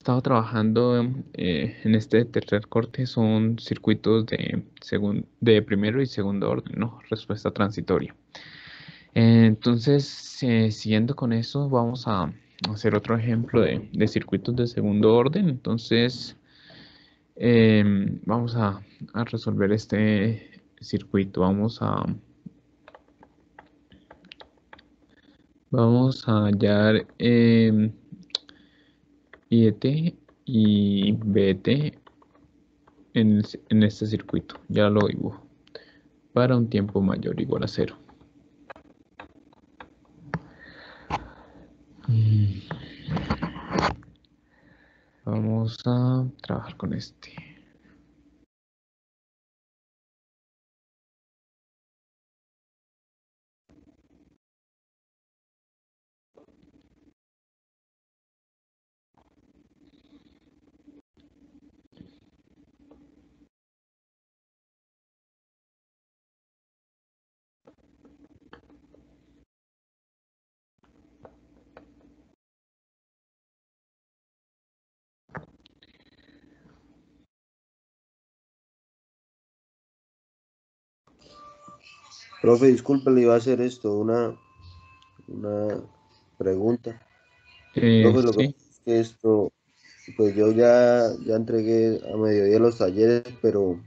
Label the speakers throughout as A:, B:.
A: estado trabajando eh, en este tercer corte son circuitos de, primero y segundo orden, ¿no? Respuesta transitoria. entonces, siguiendo con eso, vamos a hacer otro ejemplo de, circuitos de segundo orden. Entonces, em, vamos a, a resolver este circuito. Vamos a Vamos a hallar eh, IET y BT en, en, este circuito. Ya lo dibujo. Para un tiempo mayor igual a cero. Mm. Vamos a trabajar con este.
B: Profe, disculpe, le iba a hacer esto, una, una pregunta.
A: Eh,
B: Profe, lo que es que esto, pues yo ya, ya entregué a mediodía los talleres, pero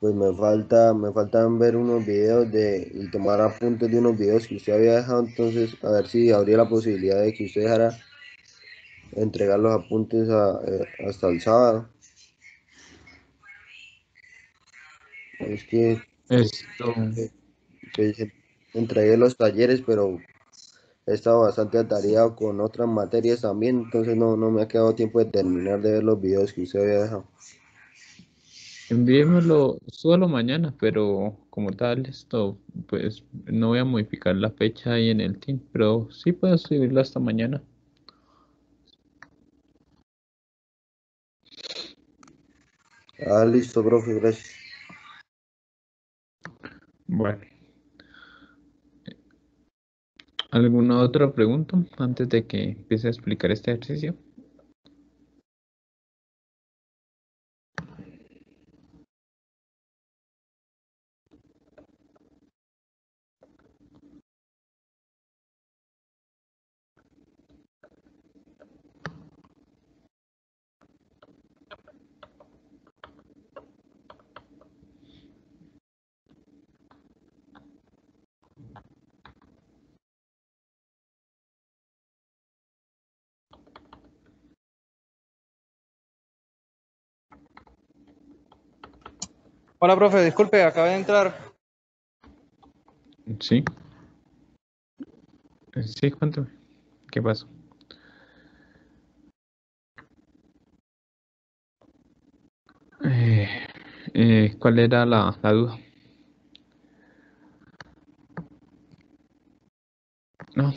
B: pues me falta, me faltan ver unos videos de, y tomar apuntes de unos videos que usted había dejado, entonces a ver si habría la posibilidad de que usted dejara entregar los apuntes eh, hasta el sábado. Es que
A: esto.
B: entregué los talleres, pero he estado bastante atareado con otras materias también, entonces no, no me ha quedado tiempo de terminar de ver los videos que usted había dejado.
A: Envíemelo solo mañana, pero como tal, esto, pues no voy a modificar la fecha ahí en el team, pero sí puedo subirlo hasta mañana.
B: Ah, listo, profe, gracias.
A: Bueno. ¿Alguna otra pregunta antes de que empiece a explicar este ejercicio?
C: Hola, profe, disculpe, acabé de entrar.
A: Sí. Sí, cuéntame. ¿Qué pasó? Eh, eh, ¿Cuál era la, la duda? No.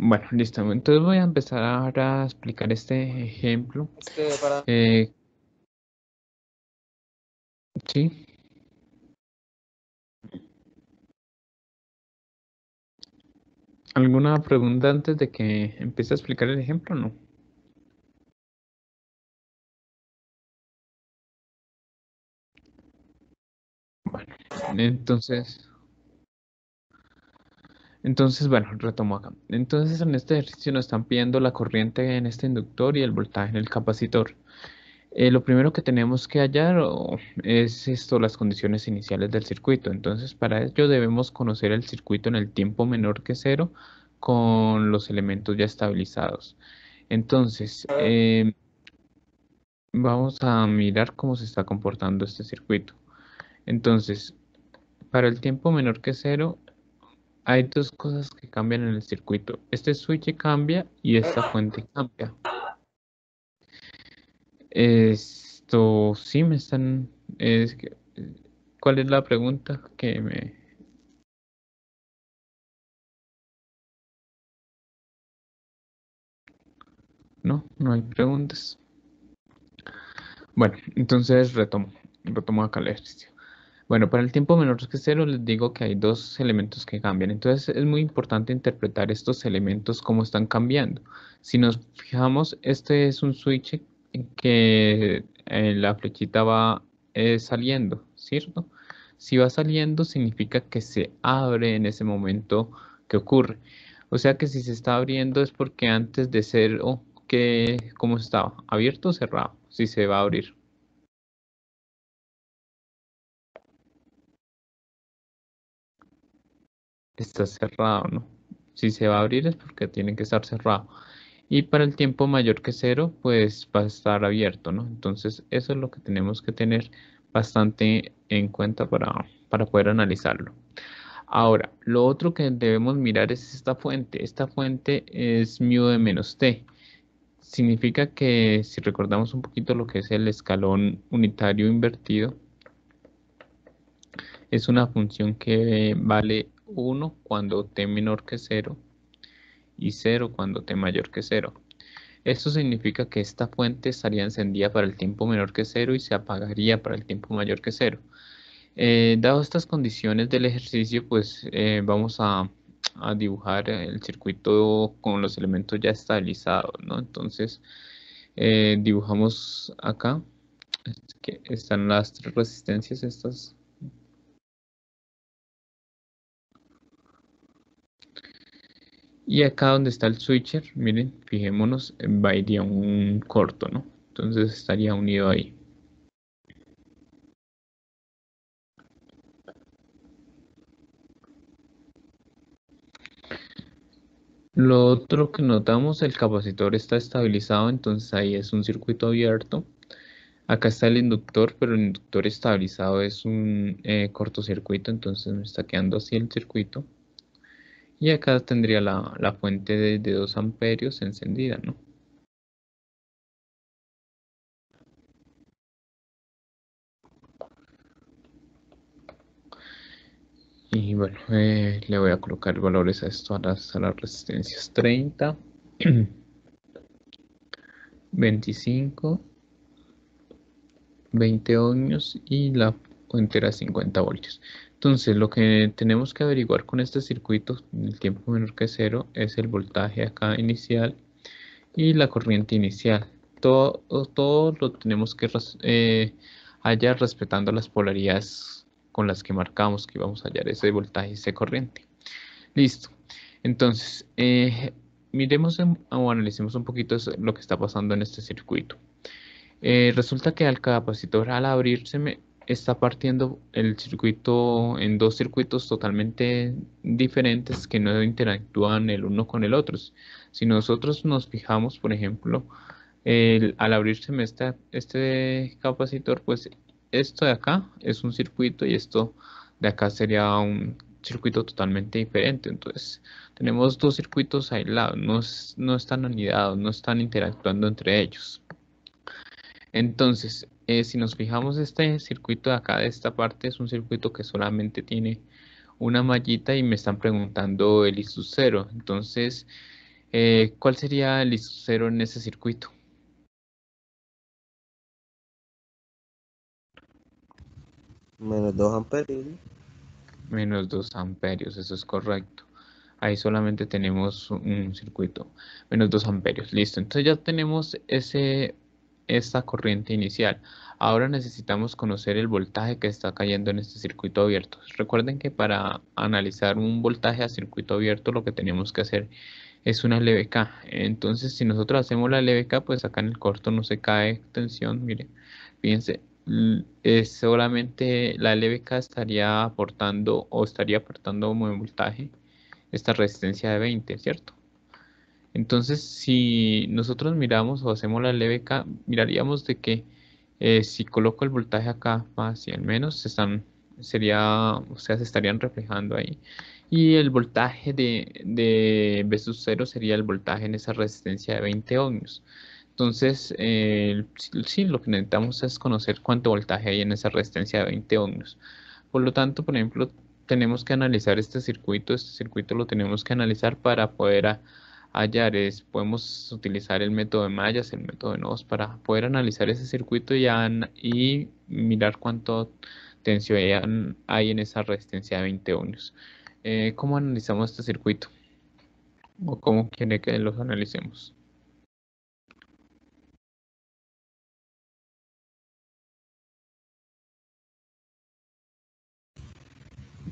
A: Bueno, listo. Entonces voy a empezar ahora a explicar este ejemplo.
C: Este, para...
A: Eh, sí. ¿Alguna pregunta antes de que empiece a explicar el ejemplo no? Bueno, entonces... Entonces, bueno, retomo acá. Entonces, en este ejercicio nos están pidiendo la corriente en este inductor y el voltaje en el capacitor. Eh, lo primero que tenemos que hallar es esto, las condiciones iniciales del circuito. Entonces, para ello debemos conocer el circuito en el tiempo menor que cero con los elementos ya estabilizados. Entonces, em, vamos a mirar cómo se está comportando este circuito. Entonces, para el tiempo menor que cero, hay dos cosas que cambian en el circuito. Este switch cambia y esta fuente cambia. Esto sí me están... Es ¿Cuál es la pregunta que me... No, no hay preguntas. Bueno, entonces retomo, retomo acá el ejercicio. Bueno, para el tiempo menor que cero les digo que hay dos elementos que cambian. Entonces es muy importante interpretar estos elementos cómo están cambiando. Si nos fijamos, este es un switch que eh, la flechita va eh, saliendo, ¿cierto? Si va saliendo significa que se abre en ese momento que ocurre. O sea que si se está abriendo es porque antes de ser, oh, que, ¿cómo estaba? ¿Abierto o cerrado? Si se va a abrir. está cerrado, ¿no? Si se va a abrir es porque tiene que estar cerrado. Y para el tiempo mayor que cero, pues va a estar abierto, ¿no? Entonces, eso es lo que tenemos que tener bastante en cuenta para, para poder analizarlo. Ahora, lo otro que debemos mirar es esta fuente. Esta fuente es mu de menos t. Significa que si recordamos un poquito lo que es el escalón unitario invertido, es una función que vale 1 cuando t menor que 0 y 0 cuando t mayor que 0. Esto significa que esta fuente estaría encendida para el tiempo menor que 0 y se apagaría para el tiempo mayor que 0. Eh, dado estas condiciones del ejercicio, pues eh, vamos a, dibujar el circuito con los elementos ya estabilizados, ¿no? Entonces, eh, dibujamos acá, que están las tres resistencias, estas Y acá donde está el switcher, miren, fijémonos, va iría un corto, ¿no? Entonces estaría unido ahí. Lo otro que notamos, el capacitor está estabilizado, entonces ahí es un circuito abierto. Acá está el inductor, pero el inductor estabilizado es un eh, cortocircuito, entonces me está quedando así el circuito. Y acá tendría la, fuente de, 2 amperios encendida, ¿no? Y bueno, eh, le voy a colocar valores a esto, a las, a las resistencias 30, 25, 20 ohmios y la fuente era 50 voltios. Entonces, lo que tenemos que averiguar con este circuito, en el tiempo menor que cero, es el voltaje acá inicial y la corriente inicial. Todo, todo lo tenemos que eh, hallar respetando las polaridades con las que marcamos que vamos a hallar ese voltaje y esa corriente. Listo. Entonces, eh, miremos o analicemos un poquito lo que está pasando en este circuito. Eh, resulta que al capacitor al abrirse me, está partiendo el circuito en dos circuitos totalmente diferentes que no interactúan el uno con el otro. Si nosotros nos fijamos, por ejemplo, al abrirse este, este capacitor, pues esto de acá es un circuito y esto de acá sería un circuito totalmente diferente. Entonces, tenemos dos circuitos aislados, no, no están anidados, no están interactuando entre ellos. Entonces, eh, si nos fijamos, este circuito de acá, de esta parte, es un circuito que solamente tiene una mallita y me están preguntando el ISU 0. Entonces, eh, ¿cuál sería el ISU 0 en ese circuito?
B: Menos 2 amperios.
A: Menos 2 amperios, eso es correcto. Ahí solamente tenemos un circuito. Menos 2 amperios. Listo. Entonces ya tenemos ese esta corriente inicial. Ahora necesitamos conocer el voltaje que está cayendo en este circuito abierto. Recuerden que para analizar un voltaje a circuito abierto lo que tenemos que hacer es una LVK. Entonces si nosotros hacemos la LVK pues acá en el corto no se cae tensión. Miren, fíjense, solamente la LVK estaría aportando o estaría aportando como voltaje esta resistencia de 20, ¿cierto? Entonces, si nosotros miramos o hacemos la LVK, miraríamos de que eh, si coloco el voltaje acá más y al menos, se sería, o sea, se estarían reflejando ahí. Y el voltaje de, de B 0 sería el voltaje en esa resistencia de 20 ohmios. Entonces, eh, sí, lo que necesitamos es conocer cuánto voltaje hay en esa resistencia de 20 ohmios. Por lo tanto, por ejemplo, tenemos que analizar este circuito. Este circuito lo tenemos que analizar para poder hallar es, podemos utilizar el método de mallas, el método de nodos para poder analizar ese circuito y, mirar cuánto tensión hay en esa resistencia de 20 ohmios. Eh, ¿Cómo analizamos este circuito? ¿O cómo quiere que los analicemos?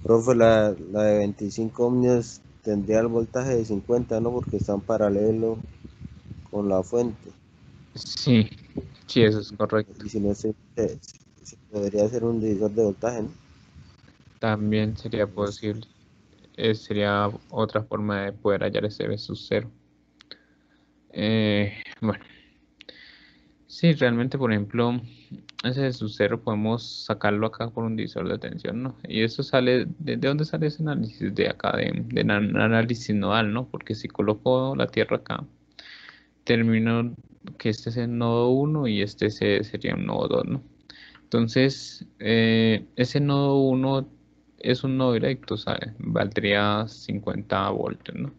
B: Profe, la, la de 25 ohmios tendría el voltaje de 50, ¿no? Porque están paralelo con la fuente.
A: Sí, sí, eso es correcto.
B: Y si no se, se- se podría ser un divisor de voltaje, ¿no?
A: También sería posible. Eh, sería otra forma de poder hallar ese B sub cero. Eh, bueno, sí, realmente, por ejemplo, ese B sub cero podemos sacarlo acá por un divisor de tensión, ¿no? Y eso sale, ¿de, de dónde sale ese análisis? De acá, de, de análisis nodal, ¿no? Porque si coloco la Tierra acá, termino que este es el nodo 1 y este se- sería un nodo 2, ¿no? Entonces, eh, ese nodo 1 es un nodo directo, ¿sabe? Valdría 50 voltios, ¿no?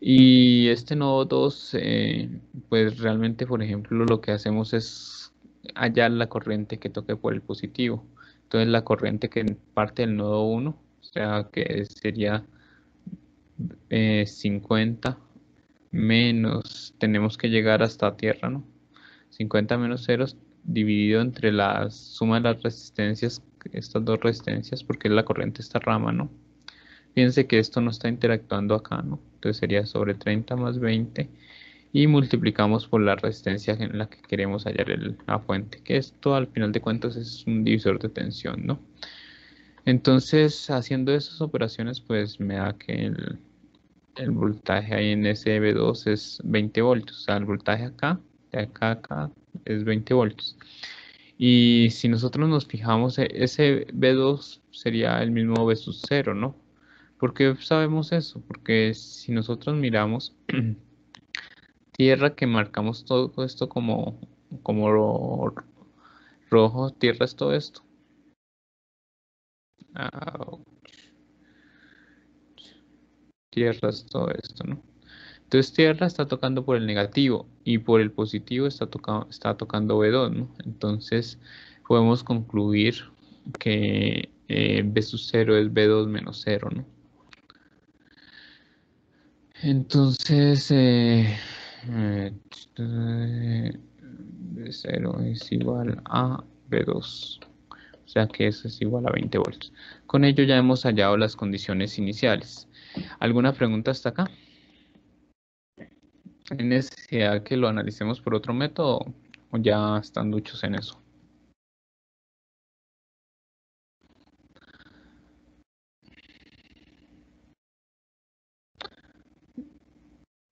A: Y este nodo 2, eh, pues realmente, por ejemplo, lo que hacemos es hallar la corriente que toque por el positivo. Entonces, la corriente que parte del nodo 1, o sea, que sería eh, 50 menos, tenemos que llegar hasta tierra, ¿no? 50 menos 0 dividido entre la suma de las resistencias, estas dos resistencias, porque es la corriente esta rama, ¿no? Fíjense que esto no está interactuando acá, ¿no? Entonces sería sobre 30 más 20 y multiplicamos por la resistencia en la que queremos hallar la fuente, que esto al final de cuentas es un divisor de tensión, ¿no? Entonces, haciendo esas operaciones, pues me da que el, voltaje ahí en ese B2 es 20 voltios, o sea, el voltaje acá, de acá a acá, es 20 voltios. Y si nosotros nos fijamos, e- ese B2 sería el mismo B sub 0, ¿no? ¿Por qué sabemos eso? Porque si nosotros miramos tierra que marcamos todo esto como, como ro- rojo, tierra es todo esto. Ah, tierra es todo esto, ¿no? Entonces tierra está tocando por el negativo y por el positivo está, toca- está tocando B2, ¿no? Entonces podemos concluir que eh, B sub 0 es B2 menos 0, ¿no? Entonces, eh, eh, B0 es igual a B2. O sea que eso es igual a 20 voltios. Con ello ya hemos hallado las condiciones iniciales. ¿Alguna pregunta hasta acá? ¿Hay necesidad que lo analicemos por otro método o ya están duchos en eso?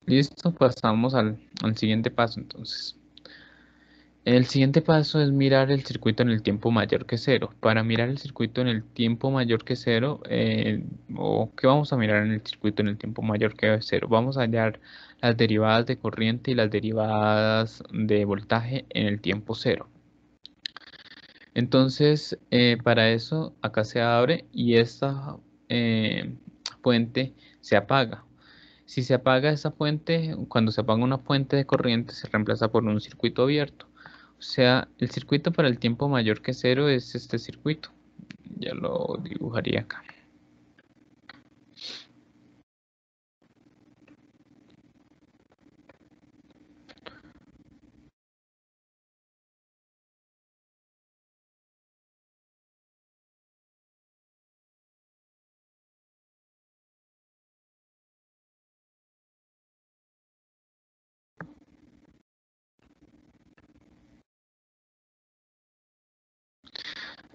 A: Listo, pasamos al, siguiente paso entonces. El siguiente paso es mirar el circuito en el tiempo mayor que cero. Para mirar el circuito en el tiempo mayor que cero, eh, o ¿qué vamos a mirar en el circuito en el tiempo mayor que cero? Vamos a hallar las derivadas de corriente y las derivadas de voltaje en el tiempo cero. Entonces, eh, para eso, acá se abre y esta eh, fuente se apaga. Si se apaga esa fuente, cuando se apaga una fuente de corriente, se reemplaza por un circuito abierto. O sea, el circuito para el tiempo mayor que cero es este circuito. Ya lo dibujaría acá.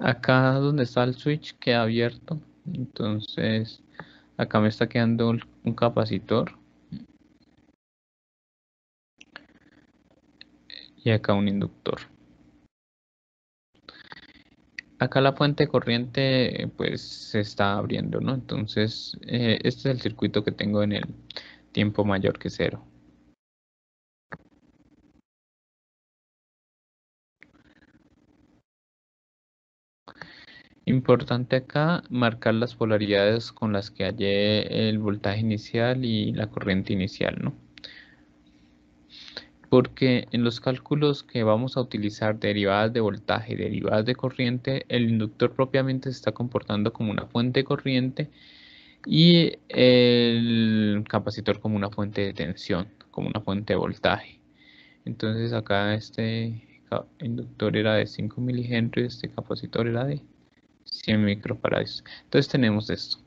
A: Acá donde está el switch queda abierto. Entonces, acá me está quedando un capacitor. Y acá un inductor. Acá la fuente de corriente pues se está abriendo, ¿no? Entonces, eh, este es el circuito que tengo en el tiempo mayor que cero. Importante acá marcar las polaridades con las que hallé el voltaje inicial y la corriente inicial, ¿no? porque en los cálculos que vamos a utilizar derivadas de voltaje y derivadas de corriente, el inductor propiamente se está comportando como una fuente de corriente y el capacitor como una fuente de tensión, como una fuente de voltaje. Entonces acá este inductor era de 5 milihenries, este capacitor era de 100 microfarads. Entonces tenemos esto.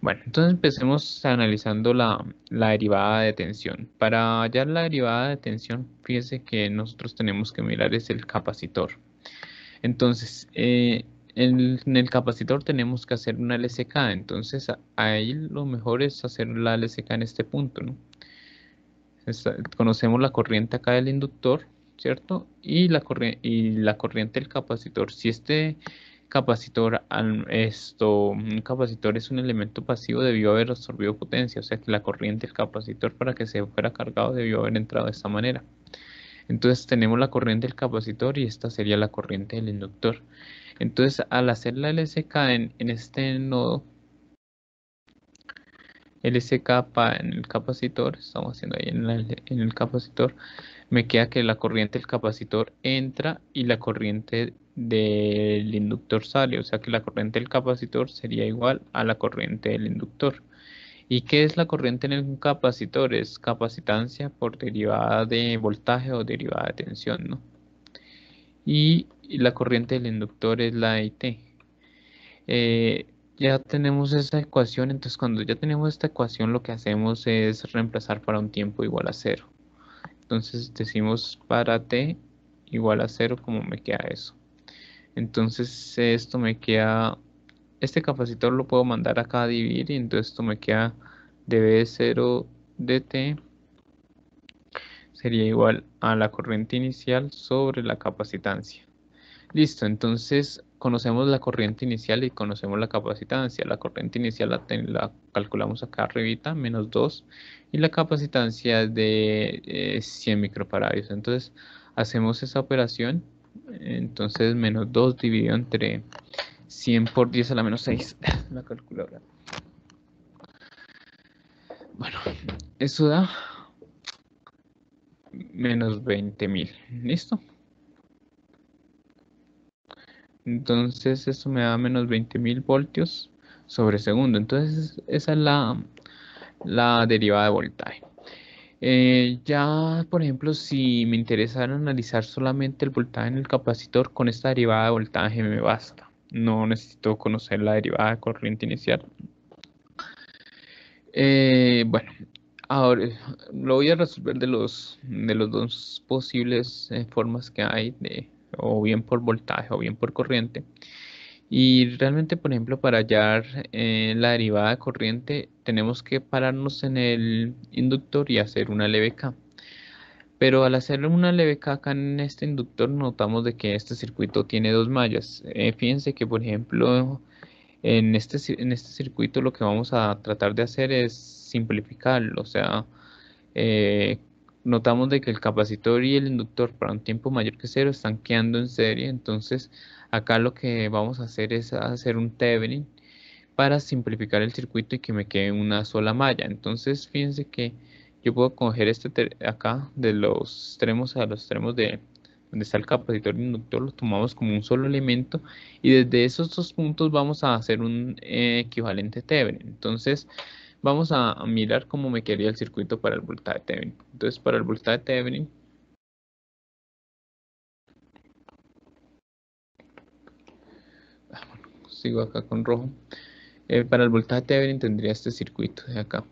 A: Bueno, entonces empecemos analizando la, derivada de tensión. Para hallar la derivada de tensión, fíjense que nosotros tenemos que mirar es el capacitor. Entonces, eh, en, el capacitor tenemos que hacer una LSK, entonces ahí lo mejor es hacer la LSK en este punto, ¿no? conocemos la corriente acá del inductor, ¿cierto? Y la, y la corriente del capacitor. Si este capacitor, esto, un capacitor es un elemento pasivo, debió haber absorbido potencia, o sea que la corriente del capacitor para que se fuera cargado debió haber entrado de esta manera. Entonces tenemos la corriente del capacitor y esta sería la corriente del inductor. Entonces al hacer la LSK en, en este nodo, LSK en el capacitor, estamos haciendo ahí en, en el capacitor, me queda que la corriente del capacitor entra y la corriente del inductor sale, o sea que la corriente del capacitor sería igual a la corriente del inductor. ¿Y qué es la corriente en el capacitor? Es capacitancia por derivada de voltaje o derivada de tensión, ¿no? Y, la corriente del inductor es la IT. Eh, ya tenemos esta ecuación, entonces cuando ya tenemos esta ecuación lo que hacemos es reemplazar para un tiempo igual a cero. Entonces decimos para t igual a cero como me queda eso. Entonces esto me queda, este capacitor lo puedo mandar acá a dividir y entonces esto me queda dB0 dt sería igual a la corriente inicial sobre la capacitancia. Listo, entonces conocemos la corriente inicial y conocemos la capacitancia. La corriente inicial la, calculamos acá arribita, menos 2, y la capacitancia es de 100 eh, microfaradios. Entonces hacemos esa operación entonces, menos 2 dividido entre 100 por 10 a la menos 6. la calculadora. Bueno, eso da menos 20.000. ¿Listo? Entonces, eso me da menos 20.000 voltios sobre segundo. Entonces, esa es la, la derivada de voltaje. Eh, ya, por ejemplo, si me interesa analizar solamente el voltaje en el capacitor, con esta derivada de voltaje me basta. No necesito conocer la derivada de corriente inicial. Eh, bueno, ahora lo voy a resolver de los, de los dos posibles eh, formas que hay, de, o bien por voltaje o bien por corriente. Y realmente, por ejemplo, para hallar eh, la derivada de corriente, tenemos que pararnos en el inductor y hacer una LVK. Pero al hacer una LVK acá en este inductor, notamos de que este circuito tiene dos mallas. Eh, fíjense que, por ejemplo, en este, en este circuito lo que vamos a tratar de hacer es simplificarlo. O sea, eh, notamos de que el capacitor y el inductor para un tiempo mayor que cero están quedando en serie. Entonces, Acá lo que vamos a hacer es hacer un Thevenin para simplificar el circuito y que me quede una sola malla. Entonces, fíjense que yo puedo coger este acá de los extremos a los extremos de donde está el capacitor inductor, lo tomamos como un solo elemento y desde esos dos puntos vamos a hacer un eh, equivalente Thevenin. Entonces, vamos a, mirar cómo me quedaría el circuito para el voltaje Thevenin. Entonces, para el voltaje Thevenin sigo acá con rojo. Eh, para el voltaje Thevenin tendría este circuito de acá.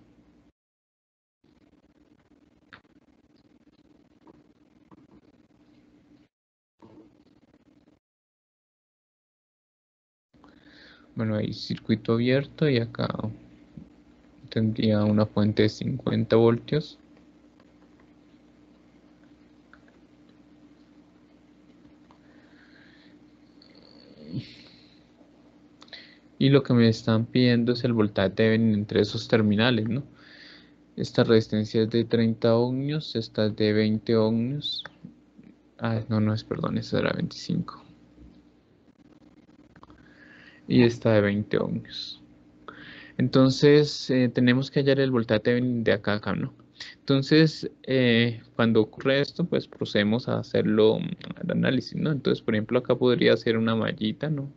A: Bueno, hay circuito abierto y acá tendría una fuente de 50 voltios. y lo que me están pidiendo es el voltaje Thevenin entre esos terminales, ¿no? Esta resistencia es de 30 ohmios, esta es de 20 ohmios. Ah, no, no es, perdón, esa era 25. Y esta de 20 ohmios. Entonces, eh, tenemos que hallar el voltaje de acá acá, ¿no? entonces eh, cuando ocurre esto, pues procedemos a hacerlo al análisis, ¿no? Entonces, por ejemplo, acá podría ser una mallita, ¿no?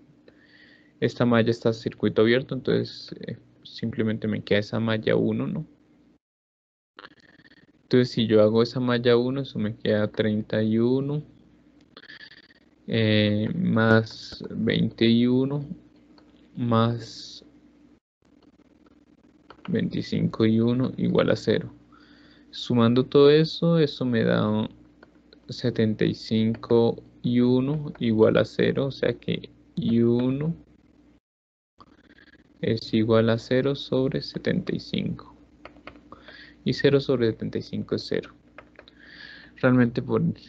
A: Esta malla está circuito abierto, entonces eh, simplemente me queda esa malla 1, ¿no? Entonces, si yo hago esa malla 1, eso me queda 31 eh, más 21 más 25 y 1 igual a 0. Sumando todo eso, eso me da 75 y 1 igual a 0, o sea que y 1 es igual a 0 sobre 75. Y 0 sobre 75 es 0. Realmente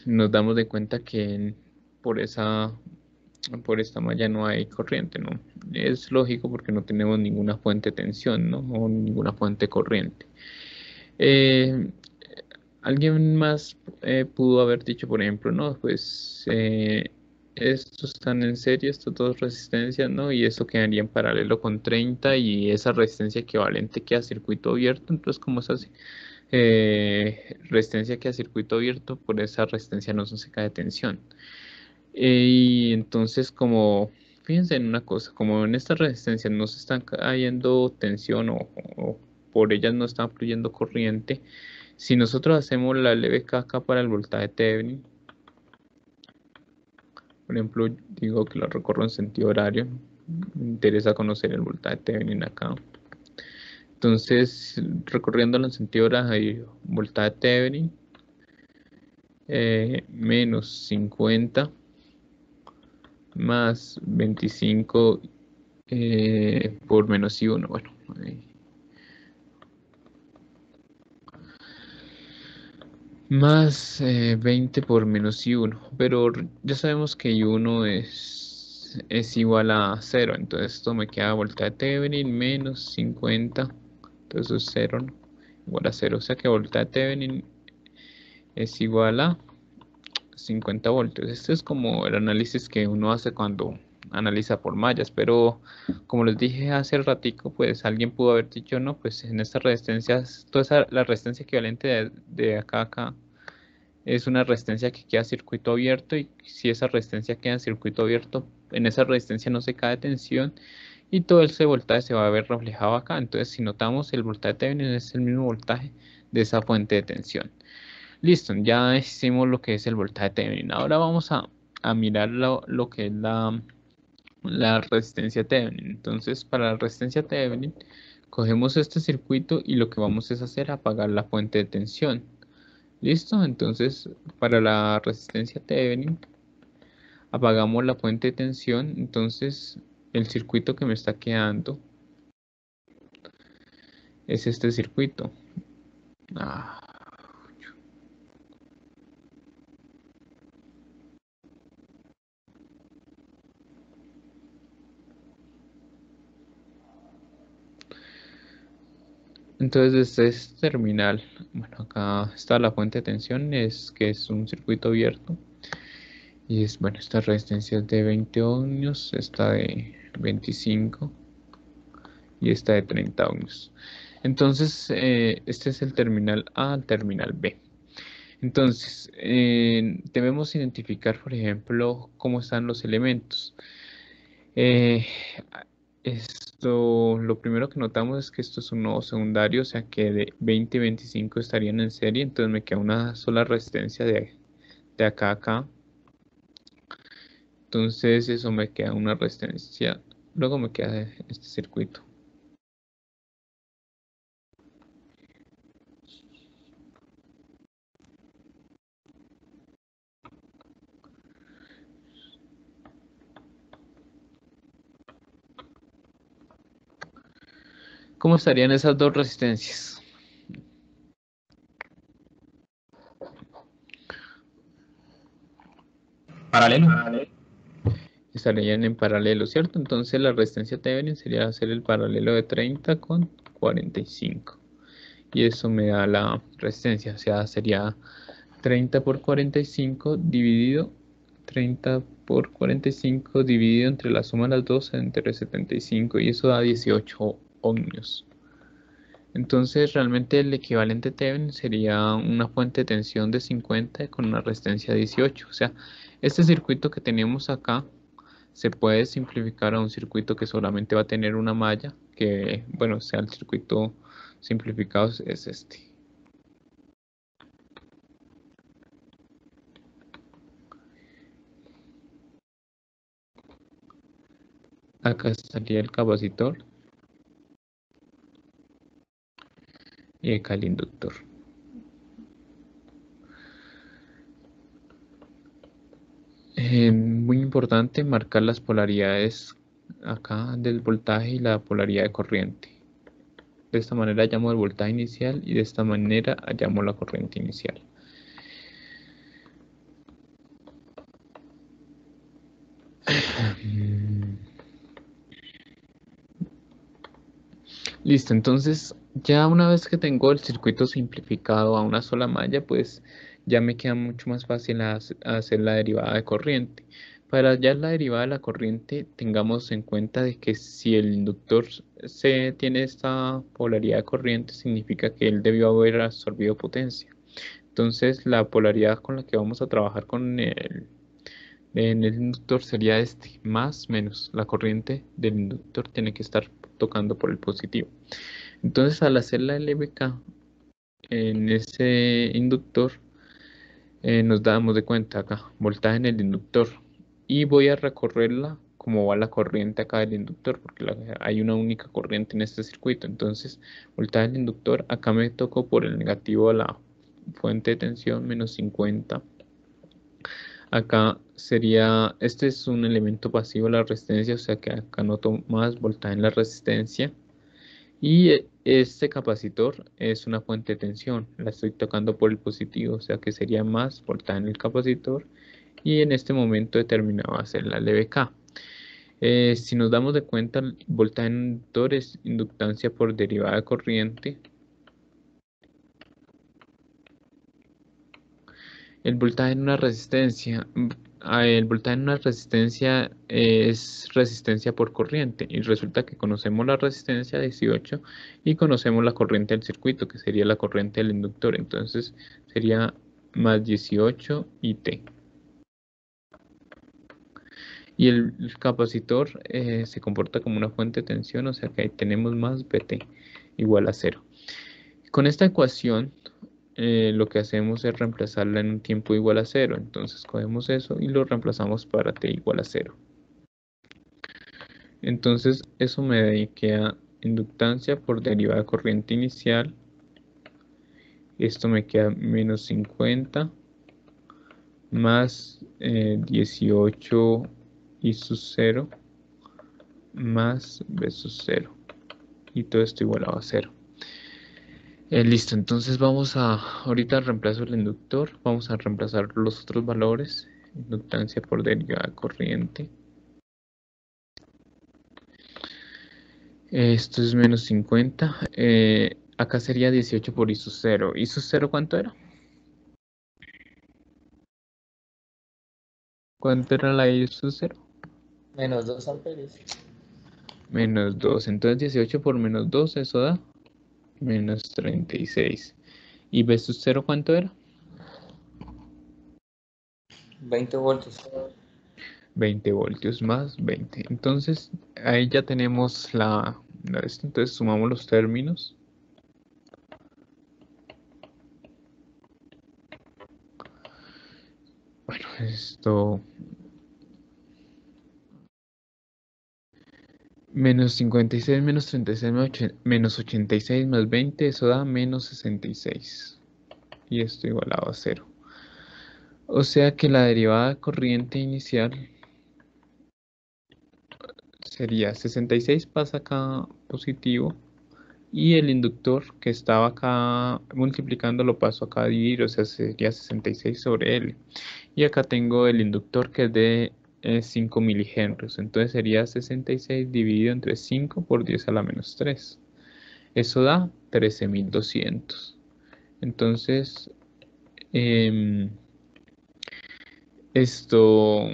A: nos damos de cuenta que por esa por esta malla no hay corriente, ¿no? Es lógico porque no tenemos ninguna fuente de tensión, ¿no? O ninguna fuente corriente. Eh, alguien más eh, pudo haber dicho, por ejemplo, no, pues eh, estos están en serie, estas dos resistencias, ¿no? Y eso quedaría en paralelo con 30 y esa resistencia equivalente queda circuito abierto, entonces como es así, resistencia que a circuito abierto, por esa resistencia no se cae de tensión. Y entonces como, fíjense en una cosa, como en esta resistencia no se están cayendo tensión o por ellas no está fluyendo corriente. Si nosotros hacemos la leve caca para el voltaje Thevenin, por ejemplo, digo que lo recorro en sentido horario, me interesa conocer el voltaje Thevenin acá. Entonces, recorriéndolo en sentido horario, voltaje Thevenin eh, menos 50 más 25 eh, por menos y 1. Bueno, Más 20 eh, por menos I1, pero ya sabemos que I1 es, es igual a 0, entonces esto me queda vuelta de Thevenin menos 50, entonces es 0, igual a 0, o sea que vuelta de Thevenin es igual a 50 voltios. Este es como el análisis que uno hace cuando analiza por mallas, pero como les dije hace ratico, pues alguien pudo haber dicho, no, pues en estas resistencias, toda esa, la resistencia equivalente de, acá a acá es una resistencia que queda circuito abierto y si esa resistencia queda en circuito abierto, en esa resistencia no se cae tensión y todo ese voltaje se va a ver reflejado acá. Entonces, si notamos, el voltaje de Thevenin es el mismo voltaje de esa fuente de tensión. Listo, ya hicimos lo que es el voltaje Thevenin. Ahora vamos a, mirar lo que es la, la resistencia Thevenin. Entonces, para la resistencia Thevenin, cogemos este circuito y lo que vamos es hacer apagar la fuente de tensión. ¿Listo? Entonces, para la resistencia Thevenin, apagamos la fuente de tensión. Entonces, el circuito que me está quedando es este circuito. Ah. Entonces este terminal, bueno acá está la fuente de tensión, es que es un circuito abierto. Y es, bueno, esta resistencia es de 20 ohmios, esta de 25 y esta de 30 ohmios. Entonces, eh, este es el terminal A al terminal B. Entonces, eh, debemos identificar, por ejemplo, cómo están los elementos. Eh, esto, lo primero que notamos es que esto es un nodo secundario, o sea que de 20 y 25 estarían en serie, entonces me queda una sola resistencia de, de acá a acá. Entonces eso me queda una resistencia, luego me queda este circuito. ¿Cómo estarían esas dos resistencias?
C: Paralelo.
A: Estarían en paralelo, ¿cierto? Entonces la resistencia Thevenin sería hacer el paralelo de 30 con 45. Y eso me da la resistencia, o sea, sería 30 por 45 dividido 30 por 45 dividido entre la suma de las dos entre 75 y eso da 18 ohmios. Entonces realmente el equivalente Thevenin sería una fuente de tensión de 50 con una resistencia de 18. O sea, este circuito que tenemos acá se puede simplificar a un circuito que solamente va a tener una malla, que bueno, sea el circuito simplificado es este. Acá estaría el capacitor acá el inductor. Eh, muy importante marcar las polaridades acá del voltaje y la polaridad de corriente. De esta manera llamo el voltaje inicial y de esta manera llamo la corriente inicial. Listo, entonces ya una vez que tengo el circuito simplificado a una sola malla, pues ya me queda mucho más fácil hacer la derivada de corriente. Para hallar la derivada de la corriente, tengamos en cuenta de que si el inductor se tiene esta polaridad de corriente, significa que él debió haber absorbido potencia. Entonces, la polaridad con la que vamos a trabajar con el, en el inductor sería este, más menos. La corriente del inductor tiene que estar tocando por el positivo. Entonces, al hacer la LBK en ese inductor, eh, nos damos de cuenta acá, voltaje en el inductor. Y voy a recorrerla como va la corriente acá del inductor, porque hay una única corriente en este circuito. Entonces, voltaje del inductor, acá me tocó por el negativo a la fuente de tensión, menos 50. Acá sería, este es un elemento pasivo la resistencia, o sea que acá noto más voltaje en la resistencia. Y este capacitor es una fuente de tensión, la estoy tocando por el positivo, o sea que sería más voltaje en el capacitor y en este momento determinado a ser la LVK. Eh, si nos damos de cuenta, voltaje en inductor es inductancia por derivada de corriente. El voltaje en una resistencia Ah, el voltaje en una resistencia es resistencia por corriente. Y resulta que conocemos la resistencia 18 y conocemos la corriente del circuito que sería la corriente del inductor. Entonces sería más 18 y T. Y el, capacitor eh, se comporta como una fuente de tensión o sea que ahí tenemos más BT igual a 0 con esta ecuación eh, lo que hacemos es reemplazarla en un tiempo igual a cero. Entonces cogemos eso y lo reemplazamos para t igual a cero. Entonces eso me queda inductancia por derivada de corriente inicial. Esto me queda menos 50 más 18 eh, y su 0 más b sub 0 y todo esto igualado a 0. Eh, listo, entonces vamos a, ahorita reemplazo el inductor, vamos a reemplazar los otros valores, inductancia por derivada corriente. Esto es menos 50, eh, acá sería 18 por ISO 0. ¿ISO 0 cuánto era? ¿Cuánto era la ISO 0?
D: Menos 2 amperios.
A: Menos 2, entonces 18 por menos 2, eso da menos 36. ¿Y B sub 0 cuánto era?
D: 20 voltios.
A: 20 voltios más 20. Entonces, ahí ya tenemos la, Entonces, sumamos los términos. Bueno, esto Menos 56 menos 36 menos 86 más 20, eso da menos 66. Y esto igualado a 0. O sea que la derivada corriente inicial sería 66 pasa acá positivo y el inductor que estaba acá multiplicando lo paso acá a dividir, o sea sería 66 sobre L. Y acá tengo el inductor que es de es 5 milihenrios. Entonces sería 66 dividido entre 5 por 10 a la menos 3. Eso da 13.200. Entonces, em, esto,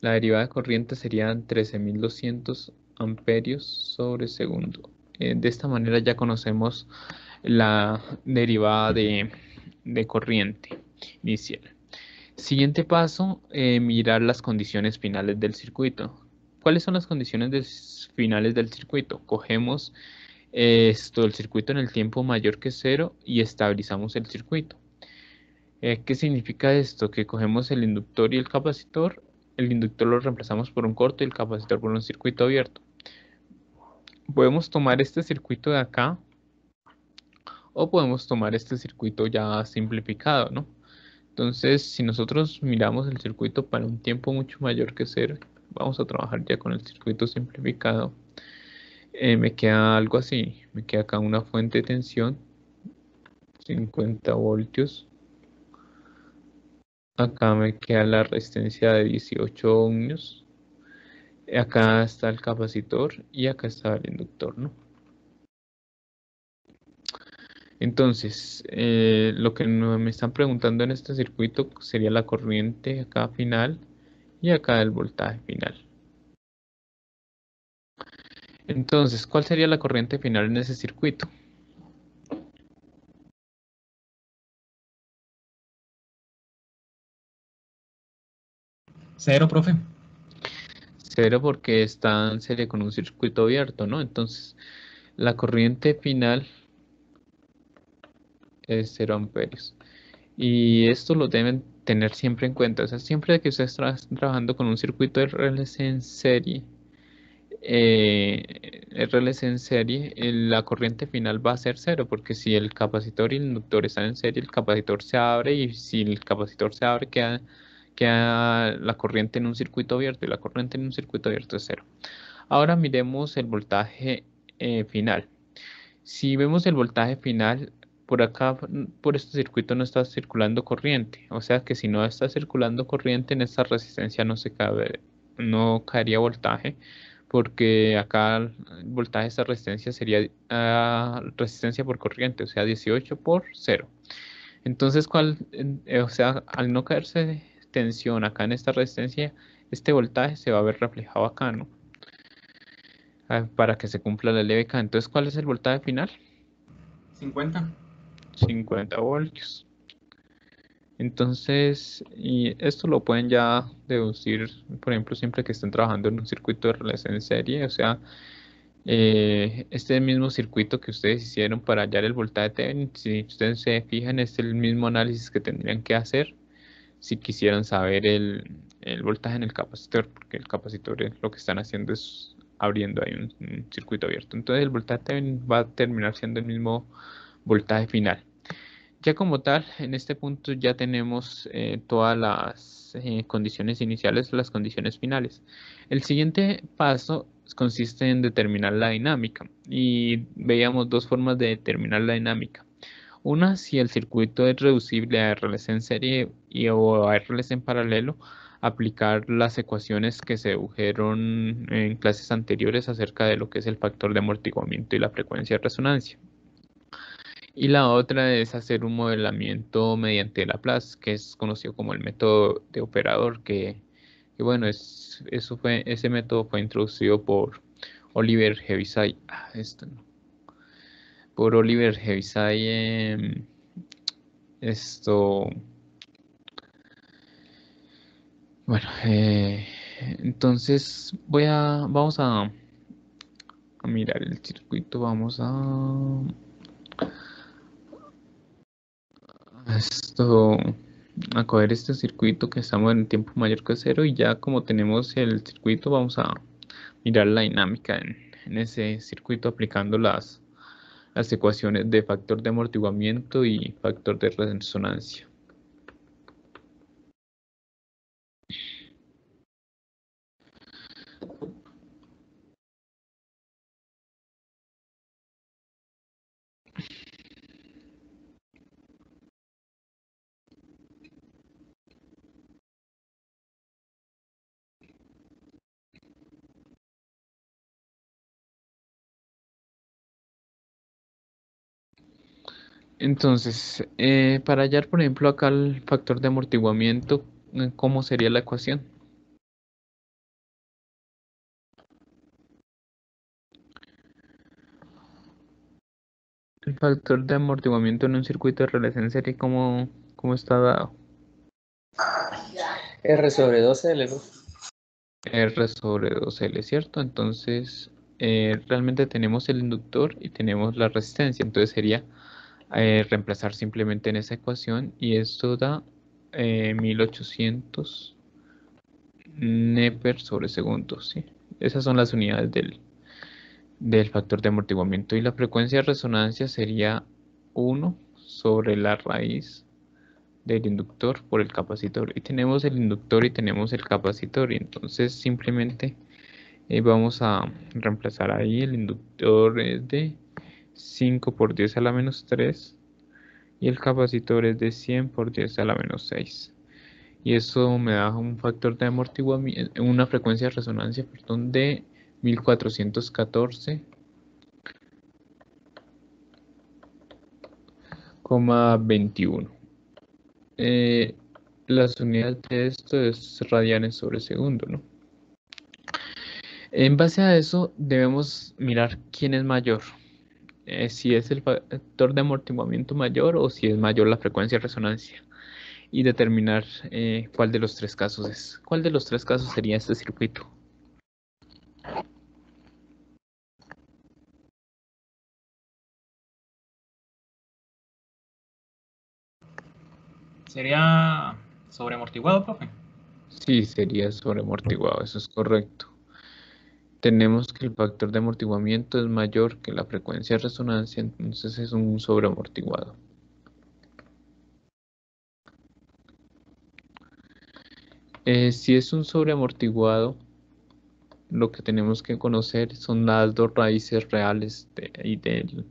A: la derivada de corriente sería 13.200 amperios sobre segundo. eh, de esta manera ya conocemos la derivada de, corriente inicial. Siguiente paso, eh, mirar las condiciones finales del circuito. ¿Cuáles son las condiciones finales del circuito? Cogemos esto, el circuito en el tiempo mayor que cero y estabilizamos el circuito. Eh, ¿Qué significa esto? Que cogemos el inductor y el capacitor, el inductor lo reemplazamos por un corto y el capacitor por un circuito abierto. Podemos tomar este circuito de acá o podemos tomar este circuito ya simplificado, ¿no? Entonces, si nosotros miramos el circuito para un tiempo mucho mayor que cero, vamos a trabajar ya con el circuito simplificado. Eh, me queda algo así, me queda acá una fuente de tensión, 50 voltios. Acá me queda la resistencia de 18 ohmios. Acá está el capacitor y acá está el inductor, ¿no? Entonces, eh, lo que me están preguntando en este circuito sería la corriente acá final y acá el voltaje final. Entonces, ¿cuál sería la corriente final en ese circuito?
C: Cero, profe.
A: Cero porque está en serie con un circuito abierto, ¿no? Entonces, la corriente final es 0 amperios. Y esto lo deben tener siempre en cuenta. O sea, siempre que ustedes están trabajando con un circuito RLC en serie, eh, RLC en serie, la corriente final va a ser cero, porque si el capacitor y el inductor están en serie, el capacitor se abre y si el capacitor se abre, queda, queda la corriente en un circuito abierto y la corriente en un circuito abierto es cero. Ahora miremos el voltaje eh, final. Si vemos el voltaje final, por acá, por este circuito no está circulando corriente. O sea que si no está circulando corriente en esta resistencia no se cabe, no caería voltaje porque acá el voltaje de esta resistencia sería ah, resistencia por corriente, o sea 18 por 0. Entonces, ¿cuál, eh, o sea, al no caerse tensión acá en esta resistencia, este voltaje se va a ver reflejado acá, ¿no? Ah, para que se cumpla la LVK. Entonces, ¿cuál es el voltaje final?
C: 50.
A: 50 voltios. Entonces, y esto lo pueden ya deducir, por ejemplo, siempre que estén trabajando en un circuito de relación en serie, o sea, eh, este mismo circuito que ustedes hicieron para hallar el voltaje Thevenin, si ustedes se fijan, es el mismo análisis que tendrían que hacer si quisieran saber el, voltaje en el capacitor, porque el capacitor lo que están haciendo es abriendo ahí un, circuito abierto. Entonces el voltaje Thevenin va a terminar siendo el mismo voltaje final. Ya como tal, en este punto ya tenemos eh, todas las eh, condiciones iniciales, las condiciones finales. El siguiente paso consiste en determinar la dinámica y veíamos dos formas de determinar la dinámica. Una, si el circuito es reducible a RLC en serie y o a RLC en paralelo, aplicar las ecuaciones que se dedujeron en clases anteriores acerca de lo que es el factor de amortiguamiento y la frecuencia de resonancia. Y la otra es hacer un modelamiento mediante Laplace, que es conocido como el método de operador, que, bueno, es, eso fue, ese método fue introducido por Oliver Heaviside. Ah, esto Por Oliver Heaviside. esto. Bueno, eh, entonces voy a. Vamos a mirar el circuito. Vamos a. esto a coger este circuito que estamos en tiempo mayor que cero y ya como tenemos el circuito vamos a mirar la dinámica en, ese circuito aplicando las, las ecuaciones de factor de amortiguamiento y factor de resonancia. Entonces, eh, para hallar, por ejemplo, acá el factor de amortiguamiento, eh, ¿cómo sería la ecuación? El factor de amortiguamiento en un circuito de relación en serie, ¿cómo, cómo está dado?
D: R sobre 2L. ¿no?
A: R sobre 2L, ¿cierto? Entonces, eh, realmente tenemos el inductor y tenemos la resistencia. Entonces sería eh, reemplazar simplemente en esa ecuación y esto da eh, 1800 Neper sobre segundo, ¿sí? Esas son las unidades del, del factor de amortiguamiento y la frecuencia de resonancia sería 1 sobre la raíz del inductor por el capacitor y tenemos el inductor y tenemos el capacitor y entonces simplemente eh, vamos a reemplazar ahí el inductor es de 5 por 10 a la menos 3 y el capacitor es de 100 por 10 a la menos 6 y eso me da un factor de amortiguamiento una frecuencia de resonancia perdón, de 1414 21 eh, las unidades de esto es radianes sobre segundo, ¿no? En base a eso debemos mirar quién es mayor, eh, si es el factor de amortiguamiento mayor o si es mayor la frecuencia de resonancia y determinar eh, cuál de los tres casos es. ¿Cuál de los tres casos sería este circuito?
E: Sería sobreamortiguado, profe.
A: Sí, sería sobreamortiguado, eso es correcto. Tenemos que el factor de amortiguamiento es mayor que la frecuencia de resonancia, entonces es un sobreamortiguado. Eh, si es un sobreamortiguado, lo que tenemos que conocer son las dos raíces reales del,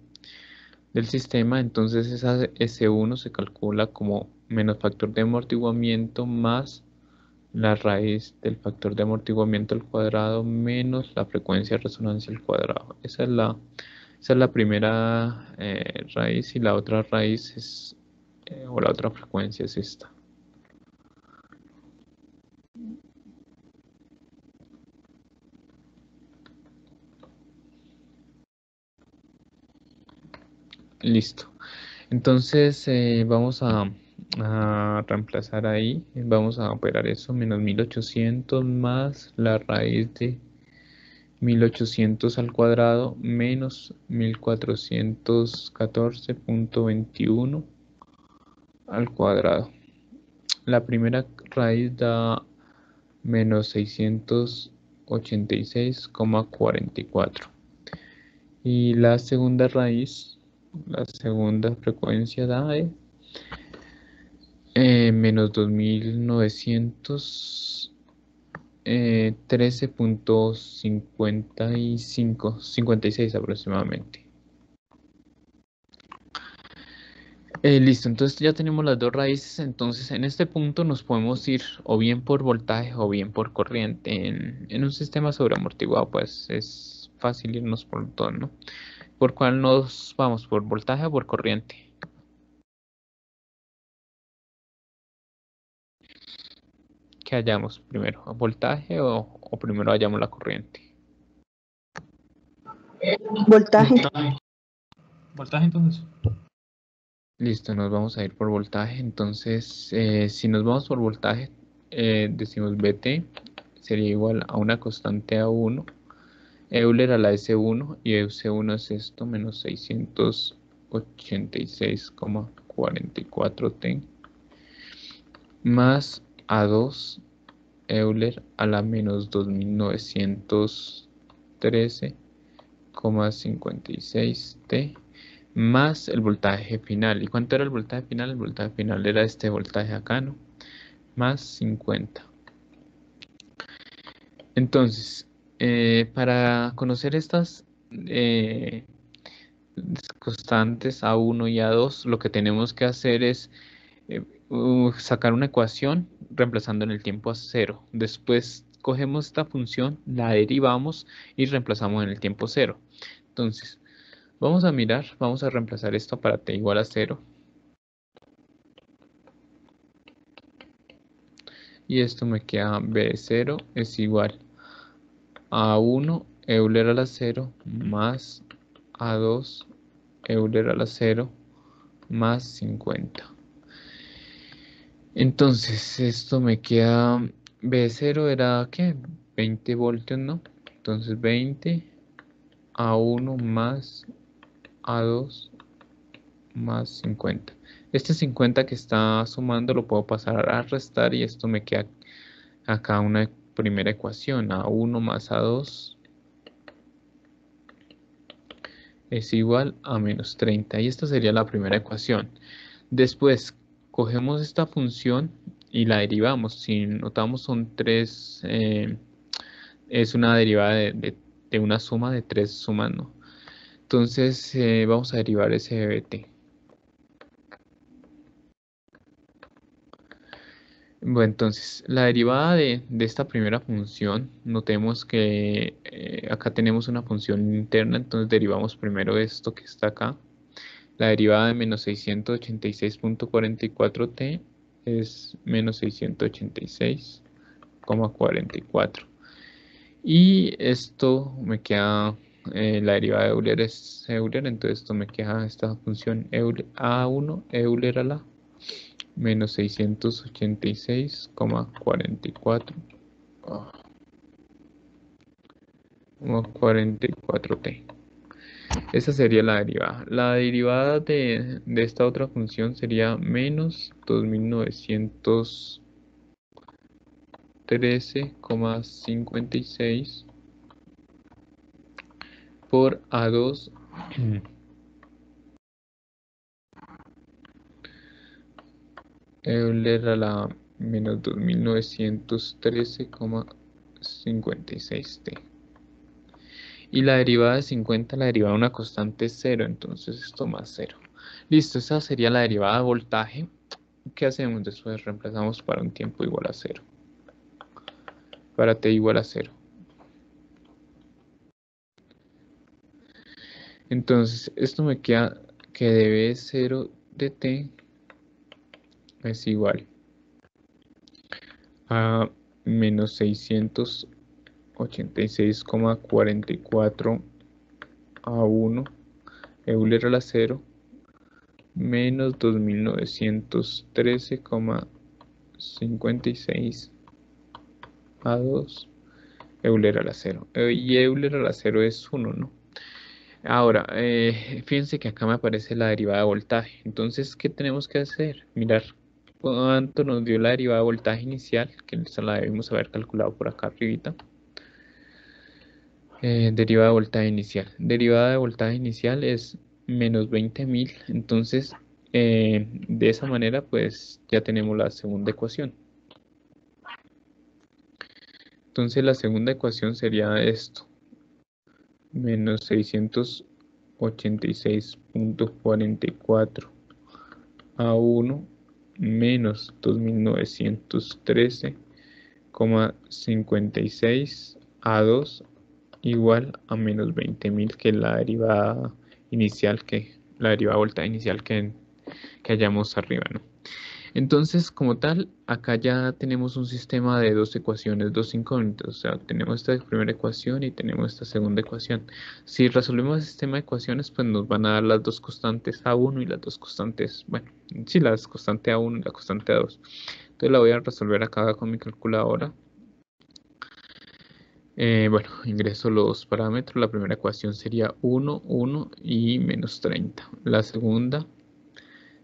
A: sistema, entonces esa S1 se calcula como menos factor de amortiguamiento más la raíz del factor de amortiguamiento al cuadrado menos la frecuencia de resonancia al cuadrado. Esa es la, esa es la primera eh, raíz y la otra raíz es, eh, o la otra frecuencia es esta. Listo. Entonces eh, vamos a a reemplazar ahí. Vamos a operar eso, menos 1800 más la raíz de 1800 al cuadrado menos 1414.21 al cuadrado. La primera raíz da menos 686,44. Y la segunda raíz, la segunda frecuencia da eh, menos 2900 eh, 13.55 56 aproximadamente eh, listo entonces ya tenemos las dos raíces entonces en este punto nos podemos ir o bien por voltaje o bien por corriente en, en un sistema sobreamortiguado pues es fácil irnos por todo ¿no? por cuál nos vamos por voltaje o por corriente que hallamos primero? ¿Voltaje o, primero hallamos la corriente?
F: Voltaje.
E: Voltaje, entonces.
A: Listo, nos vamos a ir por voltaje. Entonces, eh, si nos vamos por voltaje, eh, decimos BT sería igual a una constante A1, Euler a la S1 y S1 es esto, menos 686,44 T más a2 Euler a la menos 2913,56 T más el voltaje final. ¿Y cuánto era el voltaje final? El voltaje final era este voltaje acá, ¿no? Más 50. Entonces, eh, para conocer estas eh, constantes A1 y A2, lo que tenemos que hacer es eh, sacar una ecuación reemplazando en el tiempo a cero. Después cogemos esta función, la derivamos y reemplazamos en el tiempo cero. Entonces, vamos a mirar, vamos a reemplazar esto para t igual a cero. Y esto me queda b de 0 es igual a 1 Euler a la 0 más a 2 Euler a la 0 más 50. Entonces, esto me queda, B0 era, ¿qué? 20 voltios, ¿no? Entonces, 20 a 1 más A2 más 50. Este 50 que está sumando lo puedo pasar a restar y esto me queda acá una primera ecuación, A1 más A2 es igual a menos 30 y esta sería la primera ecuación. Después cogemos esta función y la derivamos. Si notamos son tres, eh, es una derivada de, una suma de tres sumando. Entonces eh, vamos a derivar ese BT. Bueno, entonces, la derivada de, esta primera función, notemos que eh, acá tenemos una función interna, entonces derivamos primero esto que está acá. La derivada de menos 686.44t es menos 686,44. Y esto me queda, eh, la derivada de Euler es Euler, entonces esto me queda esta función A1, Euler a la menos 686,44 44t. Esa sería la derivada. La derivada de, de esta otra función sería menos 2913,56 por A2 Euler a la menos 2913,56t. Y la derivada de 50, la derivada de una constante es 0, entonces esto más 0. Listo, esa sería la derivada de voltaje. ¿Qué hacemos después? Reemplazamos para un tiempo igual a 0. Para t igual a 0. Entonces, esto me queda que debe 0 de t es igual a menos 686,44 a 1 Euler a la 0 menos 2913,56 a 2 Euler a la 0 eh, y Euler a la 0 es 1, ¿no? Ahora, eh, fíjense que acá me aparece la derivada de voltaje. Entonces, ¿qué tenemos que hacer? Mirar cuánto nos dio la derivada de voltaje inicial, que la debimos haber calculado por acá arribita. Eh, derivada de voltaje inicial. Derivada de voltaje inicial es menos 20.000, entonces eh, de esa manera pues ya tenemos la segunda ecuación. Entonces la segunda ecuación sería esto, menos 686.44 a 1 menos 2913,56 a 2 igual a menos 20.000 que la derivada inicial que la derivada vuelta inicial que, que hayamos arriba, ¿no? Entonces, como tal, acá ya tenemos un sistema de dos ecuaciones, dos incógnitas. O sea, tenemos esta primera ecuación y tenemos esta segunda ecuación. Si resolvemos el sistema de ecuaciones, pues nos van a dar las dos constantes A1 y las dos constantes, bueno, sí, las constante A1 y la constante A2. Entonces la voy a resolver acá con mi calculadora. Eh, bueno, ingreso los parámetros. La primera ecuación sería 1, 1 y menos 30. La segunda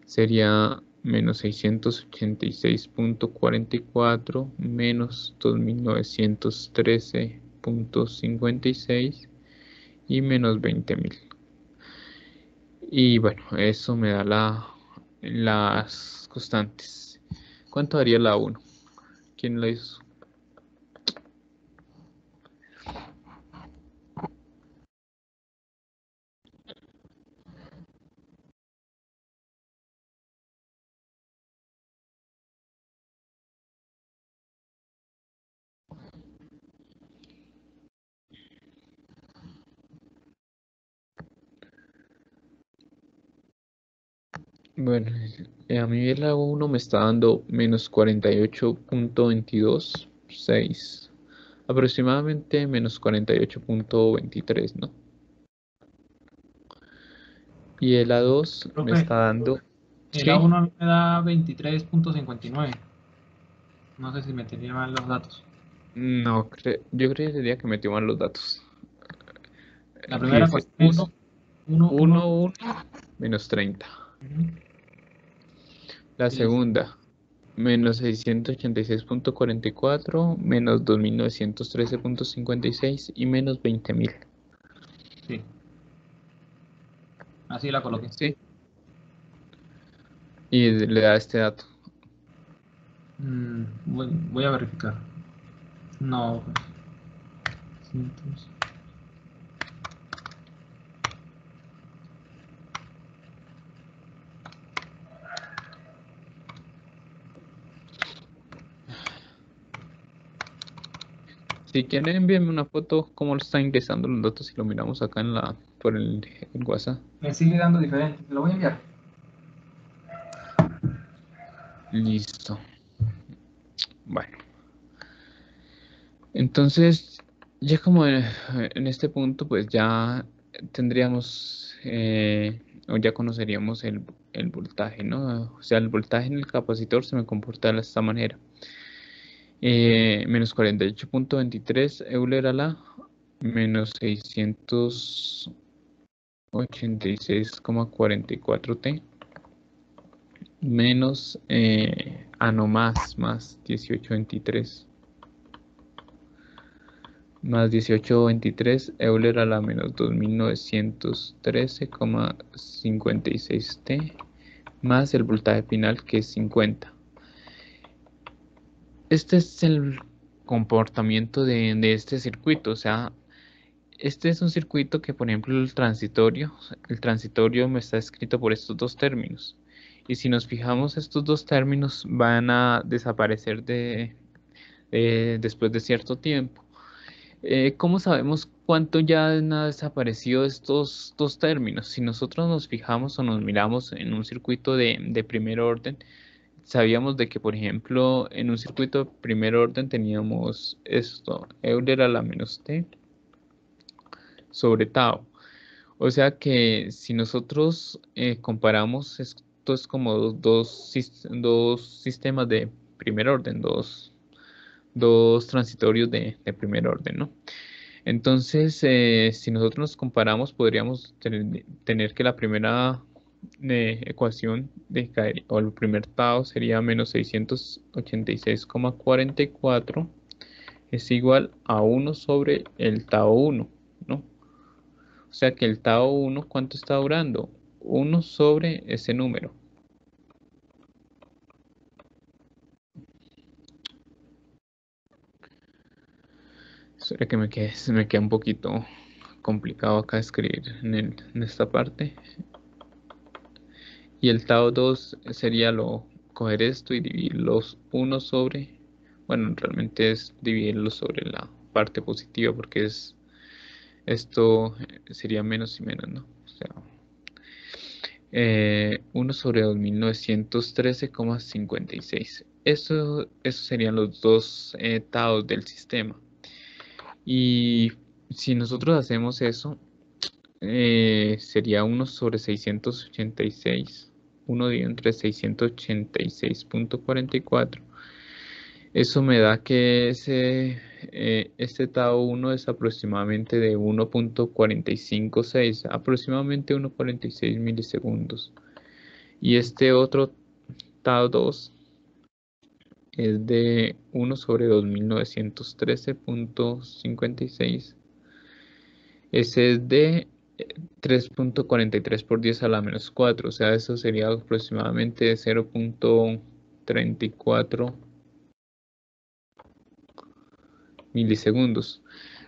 A: sería menos 686.44 menos 2913.56 y menos 20.000. Y bueno, eso me da la, las constantes. ¿Cuánto daría la 1? ¿Quién lo hizo? Bueno, eh, a mí el A1 me está dando menos 48.226, aproximadamente menos 48.23, ¿no? Y el A2 me
E: Profe.
A: está dando...
E: El
A: Sí.
E: A1 a mí me da 23.59. No sé si metería mal los datos.
A: No, cre- yo creería que metió mal los datos.
E: La primera es
A: 1,
E: 1,
A: 1, 1, menos 30. La segunda, menos 686.44, menos 2913.56 y menos 20.000.
E: Sí. Así la coloqué.
A: Sí. Y le da este dato.
E: Mm, voy, voy a verificar. No. Cientos.
A: Si quieren envíenme una foto cómo está ingresando los datos y lo miramos acá en la por el, el WhatsApp.
E: Me sigue dando diferente. Te lo voy a enviar.
A: Listo. Bueno. Entonces, ya como en, en este punto, pues ya tendríamos, eh, o ya conoceríamos el, el voltaje, ¿no? O sea, el voltaje en el capacitor se me comporta de esta manera. Eh, menos 48.23 Euler a la menos 686,44 T menos, eh, ah no, más, más 1823 más 1823 Euler a la menos 2913,56 T más el voltaje final que es 50 este es el comportamiento de, este circuito, o sea, este es un circuito que, por ejemplo, el transitorio, el transitorio me está escrito por estos dos términos. Y si nos fijamos, estos dos términos van a desaparecer de, de- después de cierto tiempo. Eh, ¿cómo sabemos cuánto ya han desaparecido estos dos términos? Si nosotros nos fijamos o nos miramos en un circuito de primer orden, sabíamos de que, por ejemplo, en un circuito de primer orden teníamos esto, Euler a la menos t sobre tau. O sea que si nosotros eh, comparamos, esto es como dos, dos dos sistemas de primer orden, dos, dos transitorios de, primer orden, ¿no? Entonces, eh, si nosotros nos comparamos, podríamos tener que la primera eh, ecuación de o el primer tau sería menos 686,44 es igual a 1 sobre el tau 1, ¿no? O sea que el tau 1, ¿cuánto está durando? 1 sobre ese número. Espera que me quede, me queda un poquito complicado acá escribir en, el- en esta parte. Y el tau 2 sería lo coger esto y dividir los 1 sobre, bueno, realmente es dividirlo sobre la parte positiva porque es esto sería menos y menos, ¿no? O sea, eh, 1 sobre 2913,56. Eso, eso serían los dos eh, del sistema. Y si nosotros hacemos eso, eh, sería 1 sobre 686, 1 dividido entre 686.44. Eso me da que ese, eh, este tau 1 es aproximadamente de 1.456, aproximadamente 1.46 milisegundos. Y este otro tau 2 es de 1 sobre 2913.56. Ese es de 3.43 por 10 a la menos 4, o sea, eso sería aproximadamente 0.34 milisegundos.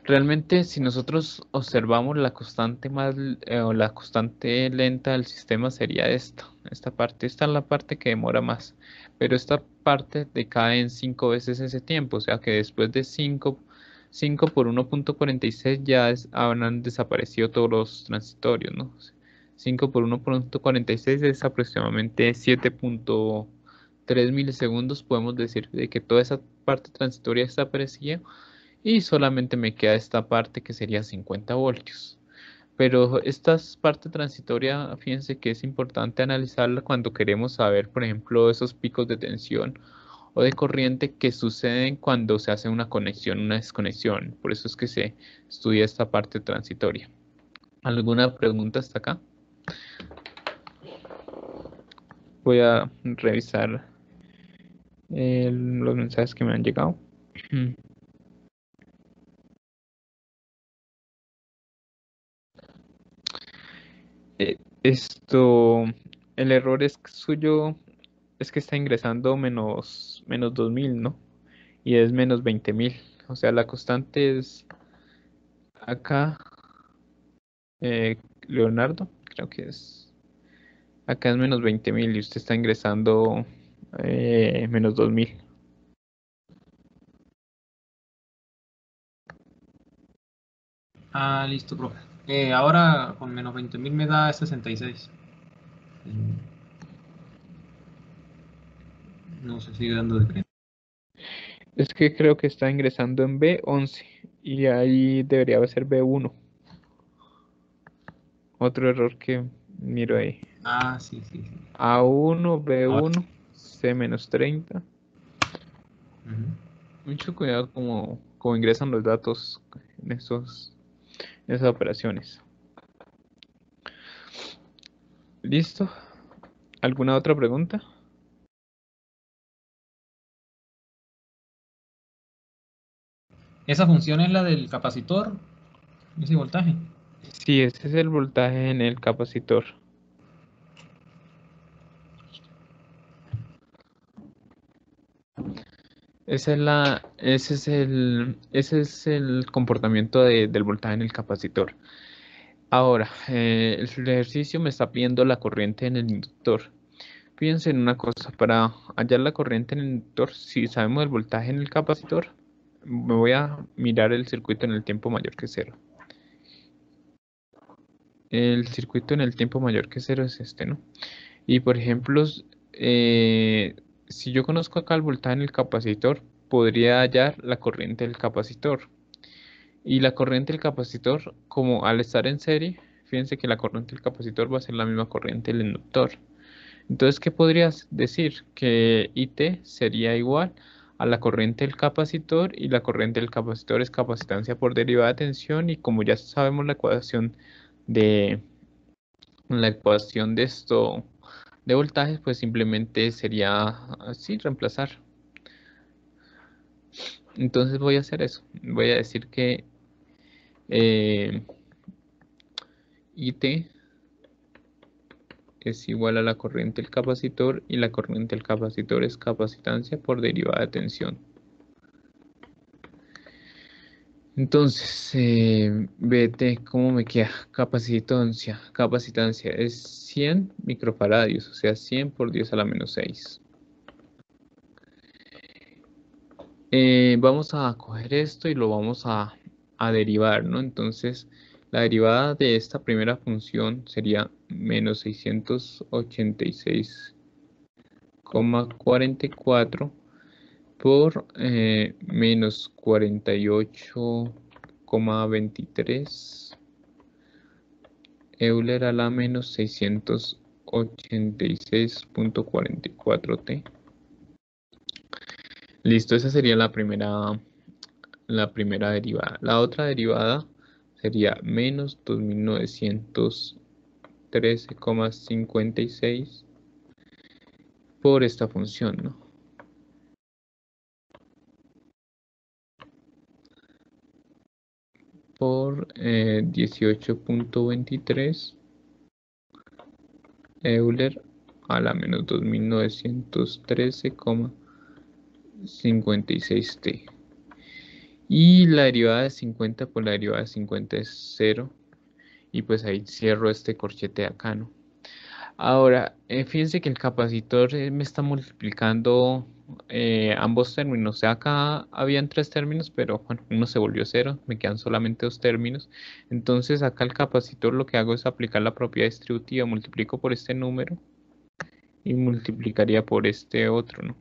A: Realmente, si nosotros observamos la constante más eh, o la constante lenta del sistema sería esta, esta parte. Esta es la parte que demora más, pero esta parte decae en 5 veces ese tiempo, o sea que después de 5 5 por 1.46 ya es- habrán desaparecido todos los transitorios, ¿no? 5 por 1.46 es aproximadamente 7.3 milisegundos. Podemos decir de que toda esa parte transitoria desaparecía y solamente me queda esta parte que sería 50 voltios. Pero esta parte transitoria, fíjense que es importante analizarla cuando queremos saber, por ejemplo, esos picos de tensión o de corriente que suceden cuando se hace una conexión, una desconexión. Por eso es que se estudia esta parte transitoria. ¿Alguna pregunta hasta acá? Voy a revisar eh, los mensajes que me han llegado. Eh, esto, el error es suyo, es que está ingresando menos, menos 2000, ¿no? Y es menos 20.000. O sea, la constante es acá, eh, Leonardo, creo que es. Acá es menos 20.000 y usted está ingresando eh, menos 2000.
E: Ah, listo, profe. Eh, ahora con menos 20.000 me da 66. No se sigue dando de frente.
A: Es que creo que está ingresando en B11 y ahí debería ser B1. Otro error que miro ahí.
E: Ah, sí, sí, sí.
A: A1, B1, C menos 30.
E: Ujú.
A: Mucho cuidado como, como ingresan los datos en, esos, en esas operaciones. ¿Listo? ¿Alguna otra pregunta?
E: Esa función es la del capacitor, ese voltaje.
A: Sí, ese es el voltaje en el capacitor. Esa es la, ese es el, ese es el comportamiento de- del voltaje en el capacitor. Ahora, eh, el ejercicio me está pidiendo la corriente en el inductor. Fíjense en una cosa, para hallar la corriente en el inductor, si sabemos el voltaje en el capacitor, me voy a mirar el circuito en el tiempo mayor que cero. El circuito en el tiempo mayor que cero es este, ¿no? Y por ejemplo, eh, si yo conozco acá el voltaje en el capacitor, podría hallar la corriente del capacitor. Y la corriente del capacitor, como al estar en serie, fíjense que la corriente del capacitor va a ser la misma corriente del inductor. Entonces, ¿qué podrías decir? Que IT sería igual la corriente del capacitor y la corriente del capacitor es capacitancia por derivada de tensión y como ya sabemos la ecuación de la ecuación de esto de voltajes, pues simplemente sería así reemplazar. Entonces voy a hacer eso. Voy a decir que eh, IT es igual a la corriente del capacitor y la corriente del capacitor es capacitancia por derivada de tensión. Entonces, eh, vete cómo me queda. Capacitancia, capacitancia es 100 microfaradios, o sea, 100 por 10 a la menos 6. Eh, vamos a coger esto y lo vamos a, a derivar, ¿no? Entonces, la derivada de esta primera función sería menos 686,44 por eh, menos 48,23 Euler a la menos 686.44 T. Listo, esa sería la primera, la primera derivada. La otra derivada sería menos 2913,56 por esta función, ¿no? por eh, 18.23 Euler a la menos 2913,56 T. Y la derivada de 50 por la derivada de 50 es 0. Y pues ahí cierro este corchete de acá, ¿no? Ahora, eh, fíjense que el capacitor eh, me está multiplicando eh, ambos términos. O sea, acá habían tres términos, pero bueno, uno se volvió cero, me quedan solamente dos términos. Entonces acá el capacitor lo que hago es aplicar la propiedad distributiva, multiplico por este número y multiplicaría por este otro, ¿no?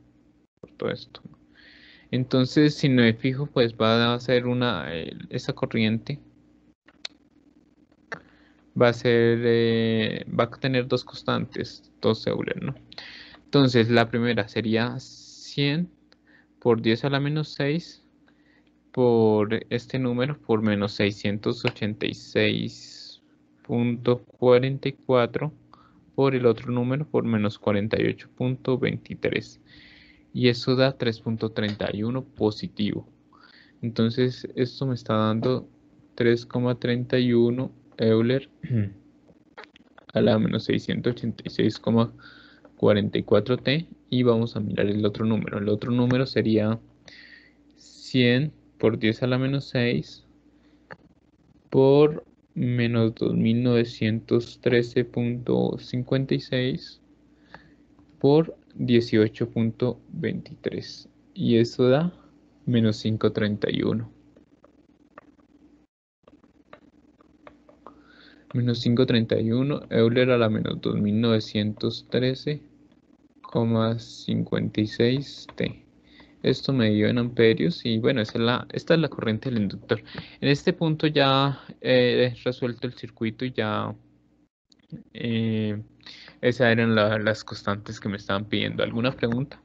A: Por todo esto. ¿no? Entonces, si no me fijo, pues va a ser una, esa corriente va a ser, eh, va a tener dos constantes, 2 Euler, ¿no? Entonces, la primera sería 100 por 10 a la menos 6 por este número por menos 686.44 por el otro número por menos 48.23 y eso da 3.31 positivo. Entonces esto me está dando 3,31 Euler a la menos 686,44 T. Y vamos a mirar el otro número. El otro número sería 100 por 10 a la menos 6 por menos 2913.56 por 18.23 y eso da menos 531 menos 531 Euler a la menos 2913,56 T. Esto me dio en amperios y bueno, esa es la, esta es la corriente del inductor. En este punto ya he resuelto el circuito y ya eh, esas eran las constantes que me estaban pidiendo. ¿Alguna pregunta?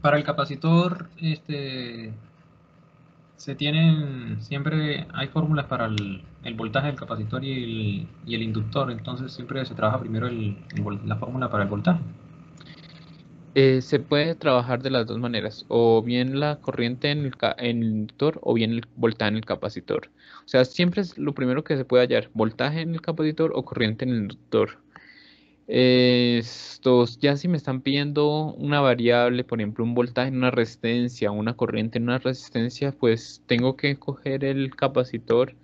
E: Para el capacitor, este, se tienen, siempre hay fórmulas para el, voltaje del capacitor y el, inductor, entonces siempre se trabaja primero la fórmula para el voltaje.
A: Eh, se puede trabajar de las dos maneras, o bien la corriente en el, inductor o bien el voltaje en el capacitor. O sea, siempre es lo primero que se puede hallar, voltaje en el capacitor o corriente en el inductor. Estos, ya si me están pidiendo una variable, por ejemplo, un voltaje en una resistencia, una corriente en una resistencia, pues tengo que coger el capacitor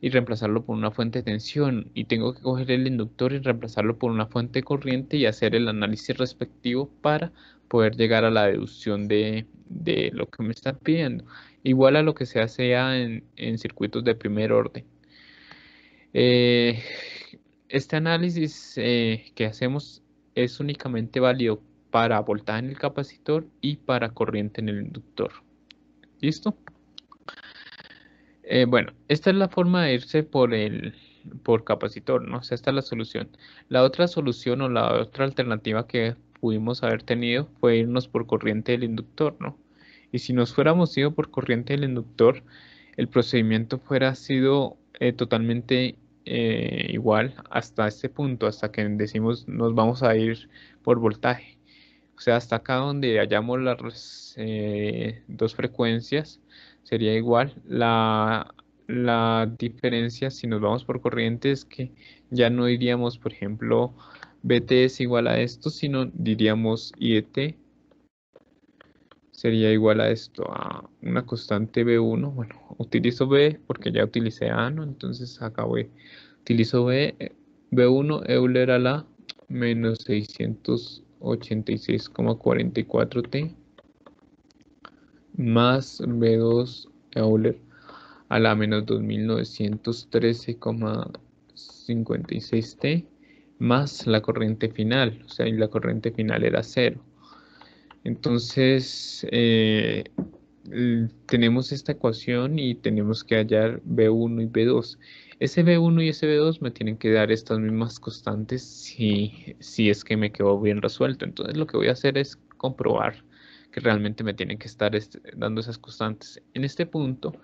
A: y reemplazarlo por una fuente de tensión y tengo que coger el inductor y reemplazarlo por una fuente de corriente y hacer el análisis respectivo para poder llegar a la deducción de, lo que me están pidiendo. Igual a lo que se hace ya en, circuitos de primer orden. Eh, este análisis eh, que hacemos es únicamente válido para voltaje en el capacitor y para corriente en el inductor. ¿Listo? Eh, bueno, esta es la forma de irse por el por capacitor, ¿no? O sea, esta es la solución. La otra solución o la otra alternativa que pudimos haber tenido fue irnos por corriente del inductor, ¿no? Y si nos fuéramos ido por corriente del inductor, el procedimiento fuera sido eh, totalmente eh, igual hasta este punto, hasta que decimos nos vamos a ir por voltaje. O sea, hasta acá donde hallamos las dos frecuencias sería igual. La, la diferencia si nos vamos por corriente es que ya no diríamos, por ejemplo, BT es igual a esto, sino diríamos IET sería igual a esto, a una constante B1. Bueno, utilizo B porque ya utilicé A, ¿no? Entonces voy, utilizo B, B1 Euler a la menos 686,44 T más B2 Euler a la menos 2913,56 T más la corriente final, o sea, y la corriente final era cero. Entonces, eh, tenemos esta ecuación y tenemos que hallar B1 y B2. Ese B1 y ese B2 me tienen que dar estas mismas constantes si, si es que me quedó bien resuelto. Entonces, lo que voy a hacer es comprobar que realmente me tienen que estar dando esas constantes. En este punto,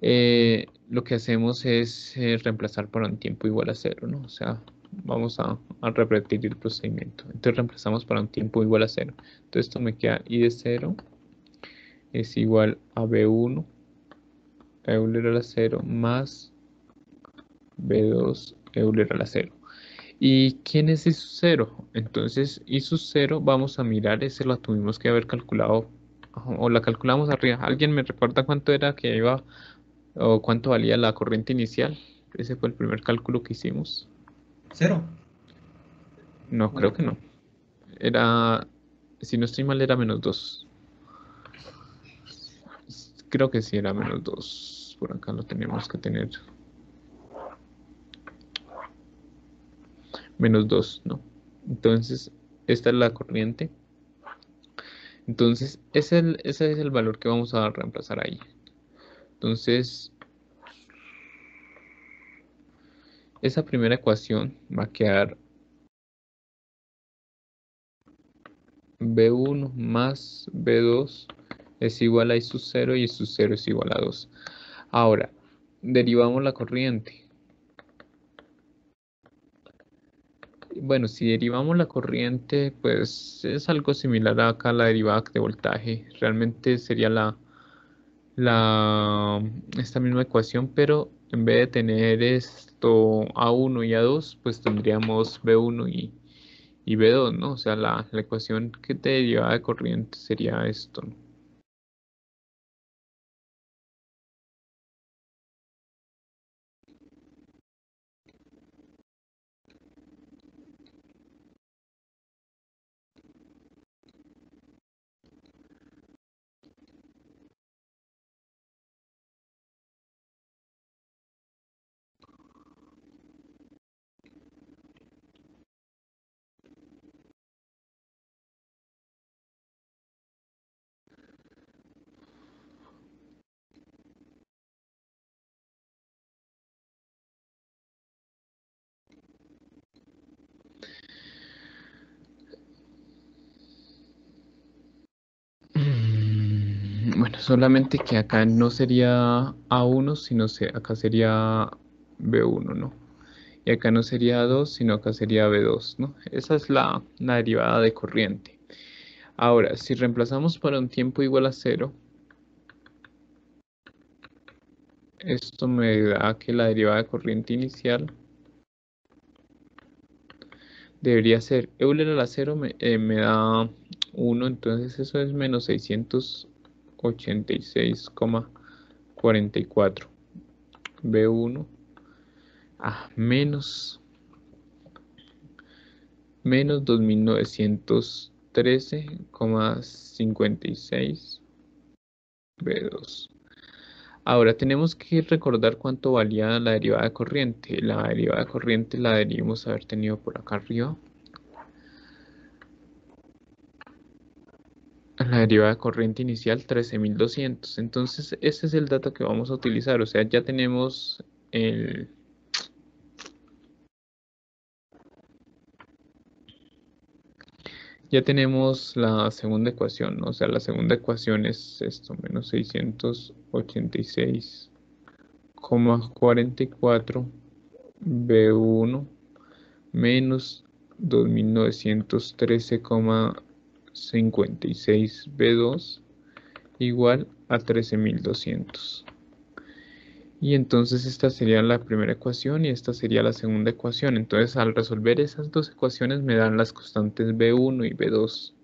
A: eh, lo que hacemos es eh, reemplazar para un tiempo igual a cero, ¿no? O sea, vamos a, repetir el procedimiento. Entonces reemplazamos para un tiempo igual a 0. Entonces esto me queda i de 0 es igual a b1 Euler a la 0 más b2 Euler a la 0. ¿Y quién es I sub 0? Entonces I sub 0 vamos a mirar, ese lo tuvimos que haber calculado o la calculamos arriba. ¿Alguien me recuerda cuánto era que iba o cuánto valía la corriente inicial? Ese fue el primer cálculo que hicimos.
E: ¿Cero?
A: No, creo que no. Era, si no estoy mal, era menos 2. Creo que sí era menos 2. Por acá lo tenemos que tener. Menos 2, ¿no? Entonces, esta es la corriente. Entonces, ese es, el, ese es el valor que vamos a reemplazar ahí. Entonces, esa primera ecuación va a quedar B1 más B2 es igual a I sub 0 y I sub 0 es igual a 2. Ahora, derivamos la corriente. Bueno, si derivamos la corriente, pues es algo similar a acá la derivada de voltaje. Realmente sería la, la, esta misma ecuación, pero en vez de tener esto A1 y A2, pues tendríamos B1 y, y B2, ¿no? O sea, la, la ecuación que te deriva de corriente sería esto, ¿no? Bueno, solamente que acá no sería A1, sino acá sería B1, ¿no? Y acá no sería A2, sino acá sería B2, ¿no? Esa es la, la derivada de corriente. Ahora, si reemplazamos para un tiempo igual a cero, esto me da que la derivada de corriente inicial debería ser Euler a la 0 me, eh, me da 1, entonces eso es menos 686,44 B1 a menos menos 2913,56 B2 Ahora tenemos que recordar cuánto valía la derivada de corriente. La derivada de corriente la deberíamos haber tenido por acá arriba. La derivada de corriente inicial 13.200. Entonces ese es el dato que vamos a utilizar. O sea, ya tenemos el, Ya tenemos la segunda ecuación, o sea, la segunda ecuación es esto, menos 686,44 B1 menos 2913,56 B2 igual a 13200. Y entonces esta sería la primera ecuación y esta sería la segunda ecuación. Entonces al resolver esas dos ecuaciones me dan las constantes B1 y B2.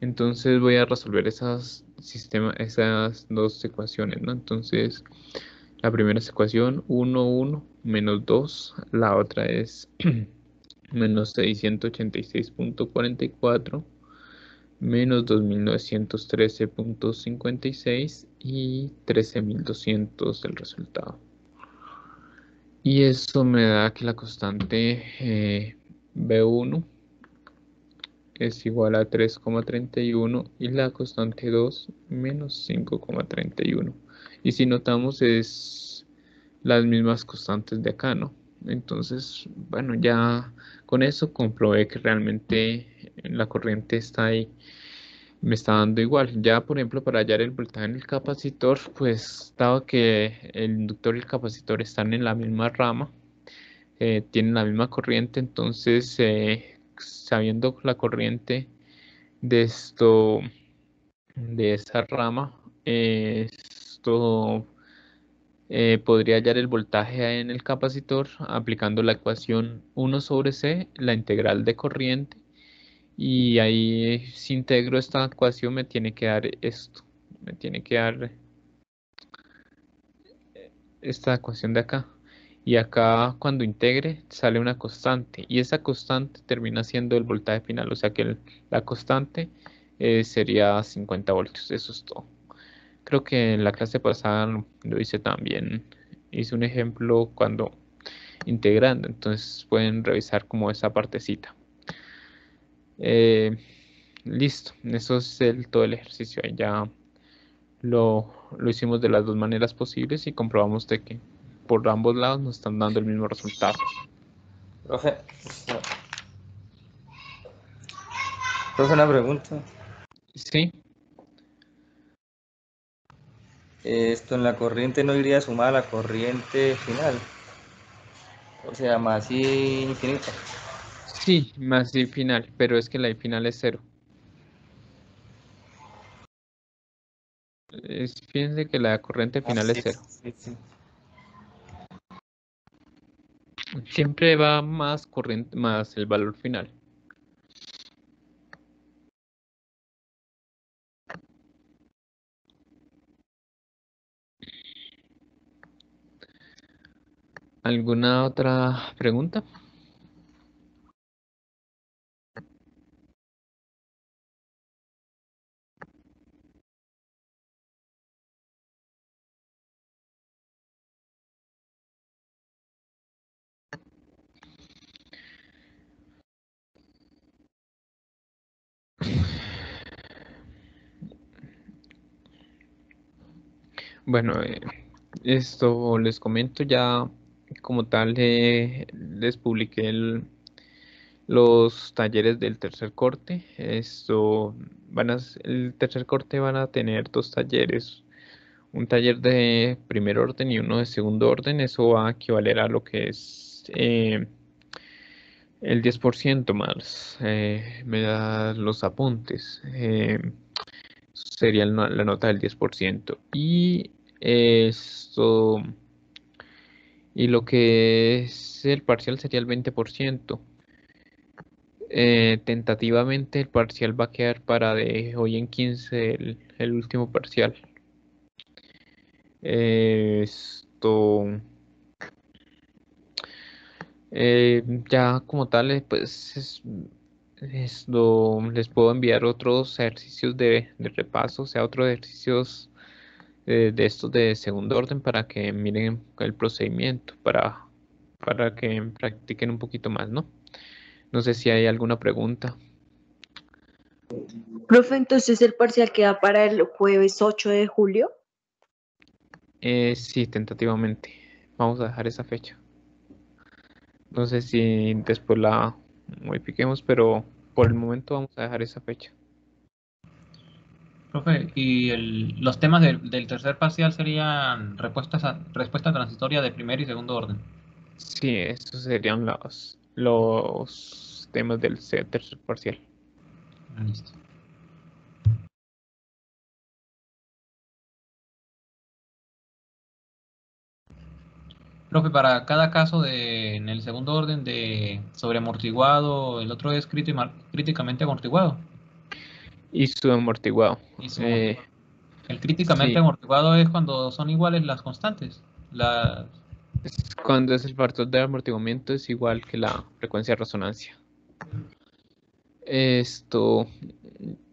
A: Entonces voy a resolver esas, sistema, esas dos ecuaciones, ¿no? Entonces la primera es ecuación 1, 1, menos 2. La otra es menos 686.44 menos 2913.56 y 13200 del resultado. Y eso me da que la constante eh, B1 es igual a 3,31 y la constante 2 menos 5,31. Y si notamos es las mismas constantes de acá, ¿no? Entonces, bueno, ya con eso comprobé que realmente la corriente está ahí, me está dando igual. Ya, por ejemplo, para hallar el voltaje en el capacitor, pues dado que el inductor y el capacitor están en la misma rama, eh, tienen la misma corriente, entonces eh, sabiendo la corriente de esto, de esa rama, esto eh, podría hallar el voltaje en el capacitor aplicando la ecuación 1 sobre C, la integral de corriente, y ahí si integro esta ecuación me tiene que dar esto, me tiene que dar esta ecuación de acá. Y acá cuando integre sale una constante y esa constante termina siendo el voltaje final, o sea que la constante eh, sería 50 voltios, eso es todo. Creo que en la clase pasada lo hice también. Hice un ejemplo cuando integrando, entonces pueden revisar como esa partecita. Eh, listo, eso es el, todo el ejercicio. Ahí ya lo, lo hicimos de las dos maneras posibles y comprobamos de que por ambos lados nos están dando el mismo resultado.
D: Profe, profe, una pregunta.
A: Sí,
D: Esto en la corriente no iría sumada a la corriente final. O sea, más y infinita.
A: sí, más I final, pero es que la I final es cero. Es, fíjense que la corriente final
D: Ah,
A: es
D: sí,
A: cero.
D: sí, sí.
A: Siempre va más corriente, más el valor final. ¿Alguna otra pregunta? Bueno, eh, esto les comento ya como tal, eh, les publiqué los talleres del tercer corte. Esto van a, el tercer corte van a tener dos talleres, un taller de primer orden y uno de segundo orden. Eso va a equivaler a lo que es eh, el 10% más. eh, me da los apuntes. eh, sería la nota del 10%. Y esto, y lo que es el parcial sería el 20%. Eh, tentativamente el parcial va a quedar para de hoy en 15 el, el último parcial. Esto, eh, ya como tal, pues es- les puedo enviar otros ejercicios de, de repaso, o sea, otros ejercicios eh, de estos de segundo orden para que miren el procedimiento, para, para que practiquen un poquito más, ¿no? No sé si hay alguna pregunta.
F: Profe, entonces el parcial queda para el jueves 8 de julio.
A: Eh, sí, tentativamente. Vamos a dejar esa fecha. No sé si después la modifiquemos, pero por el momento vamos a dejar esa fecha.
E: Profe, y el- los temas del, del tercer parcial serían respuestas a- respuesta transitoria de primer y segundo orden.
A: Sí, esos serían los, los temas del tercer parcial.
E: Listo. Profe, para cada caso de, en el segundo orden de sobreamortiguado, el otro es críticamente amortiguado.
A: Y su amortiguado.
E: Y su-
A: Eh,
E: el críticamente
A: sí.
E: amortiguado es cuando son iguales las constantes. Las,
A: es cuando es el factor de amortiguamiento es igual que la frecuencia de resonancia. Esto,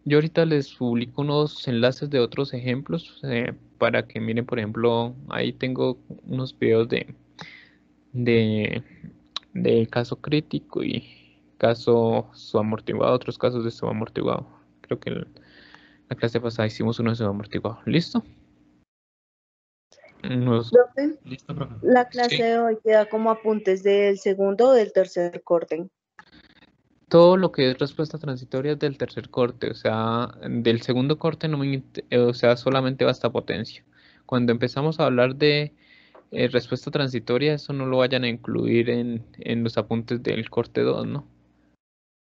A: yo ahorita les publico unos enlaces de otros ejemplos eh, para que miren, por ejemplo, ahí tengo unos videos de, de, de caso crítico y caso subamortiguado, otros casos de subamortiguado. Creo que el- la clase pasada hicimos uno de subamortiguado. ¿Listo?
E: ¿Listo, profe?
F: la clase
A: Sí.
F: de hoy queda como apuntes del segundo o del tercer corte.
A: todo lo que es respuesta transitoria es del tercer corte, o sea, del segundo corte no me, eh, o sea, solamente basta potencia. Cuando empezamos a hablar de eh, respuesta transitoria, eso no lo vayan a incluir en, en los apuntes del corte 2, ¿no?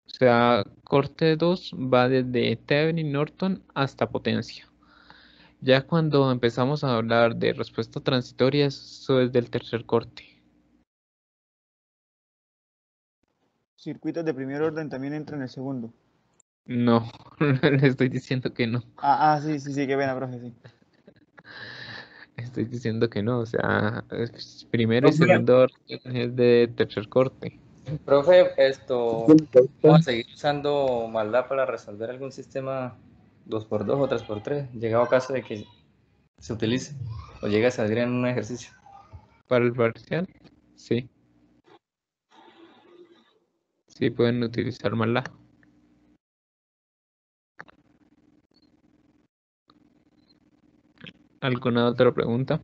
A: O sea, corte 2 va desde Thevenin Norton hasta potencia. Ya cuando empezamos a hablar de respuesta transitoria, eso es del tercer corte.
G: Circuitos de primer orden también entran en el segundo.
A: No, le estoy diciendo que no.
G: Ah, ah, sí, sí, sí, qué pena, profe, sí.
A: Estoy diciendo que no, o sea, primero y segundo orden es de tercer corte.
D: Profe, esto, ¿vamos a seguir usando maldad para resolver algún sistema 2x2 o 3x3? Llegado a caso de que se utilice o llegue a salir en un ejercicio.
A: Para el parcial, sí. Sí, pueden utilizar maldad. ¿Alguna otra pregunta?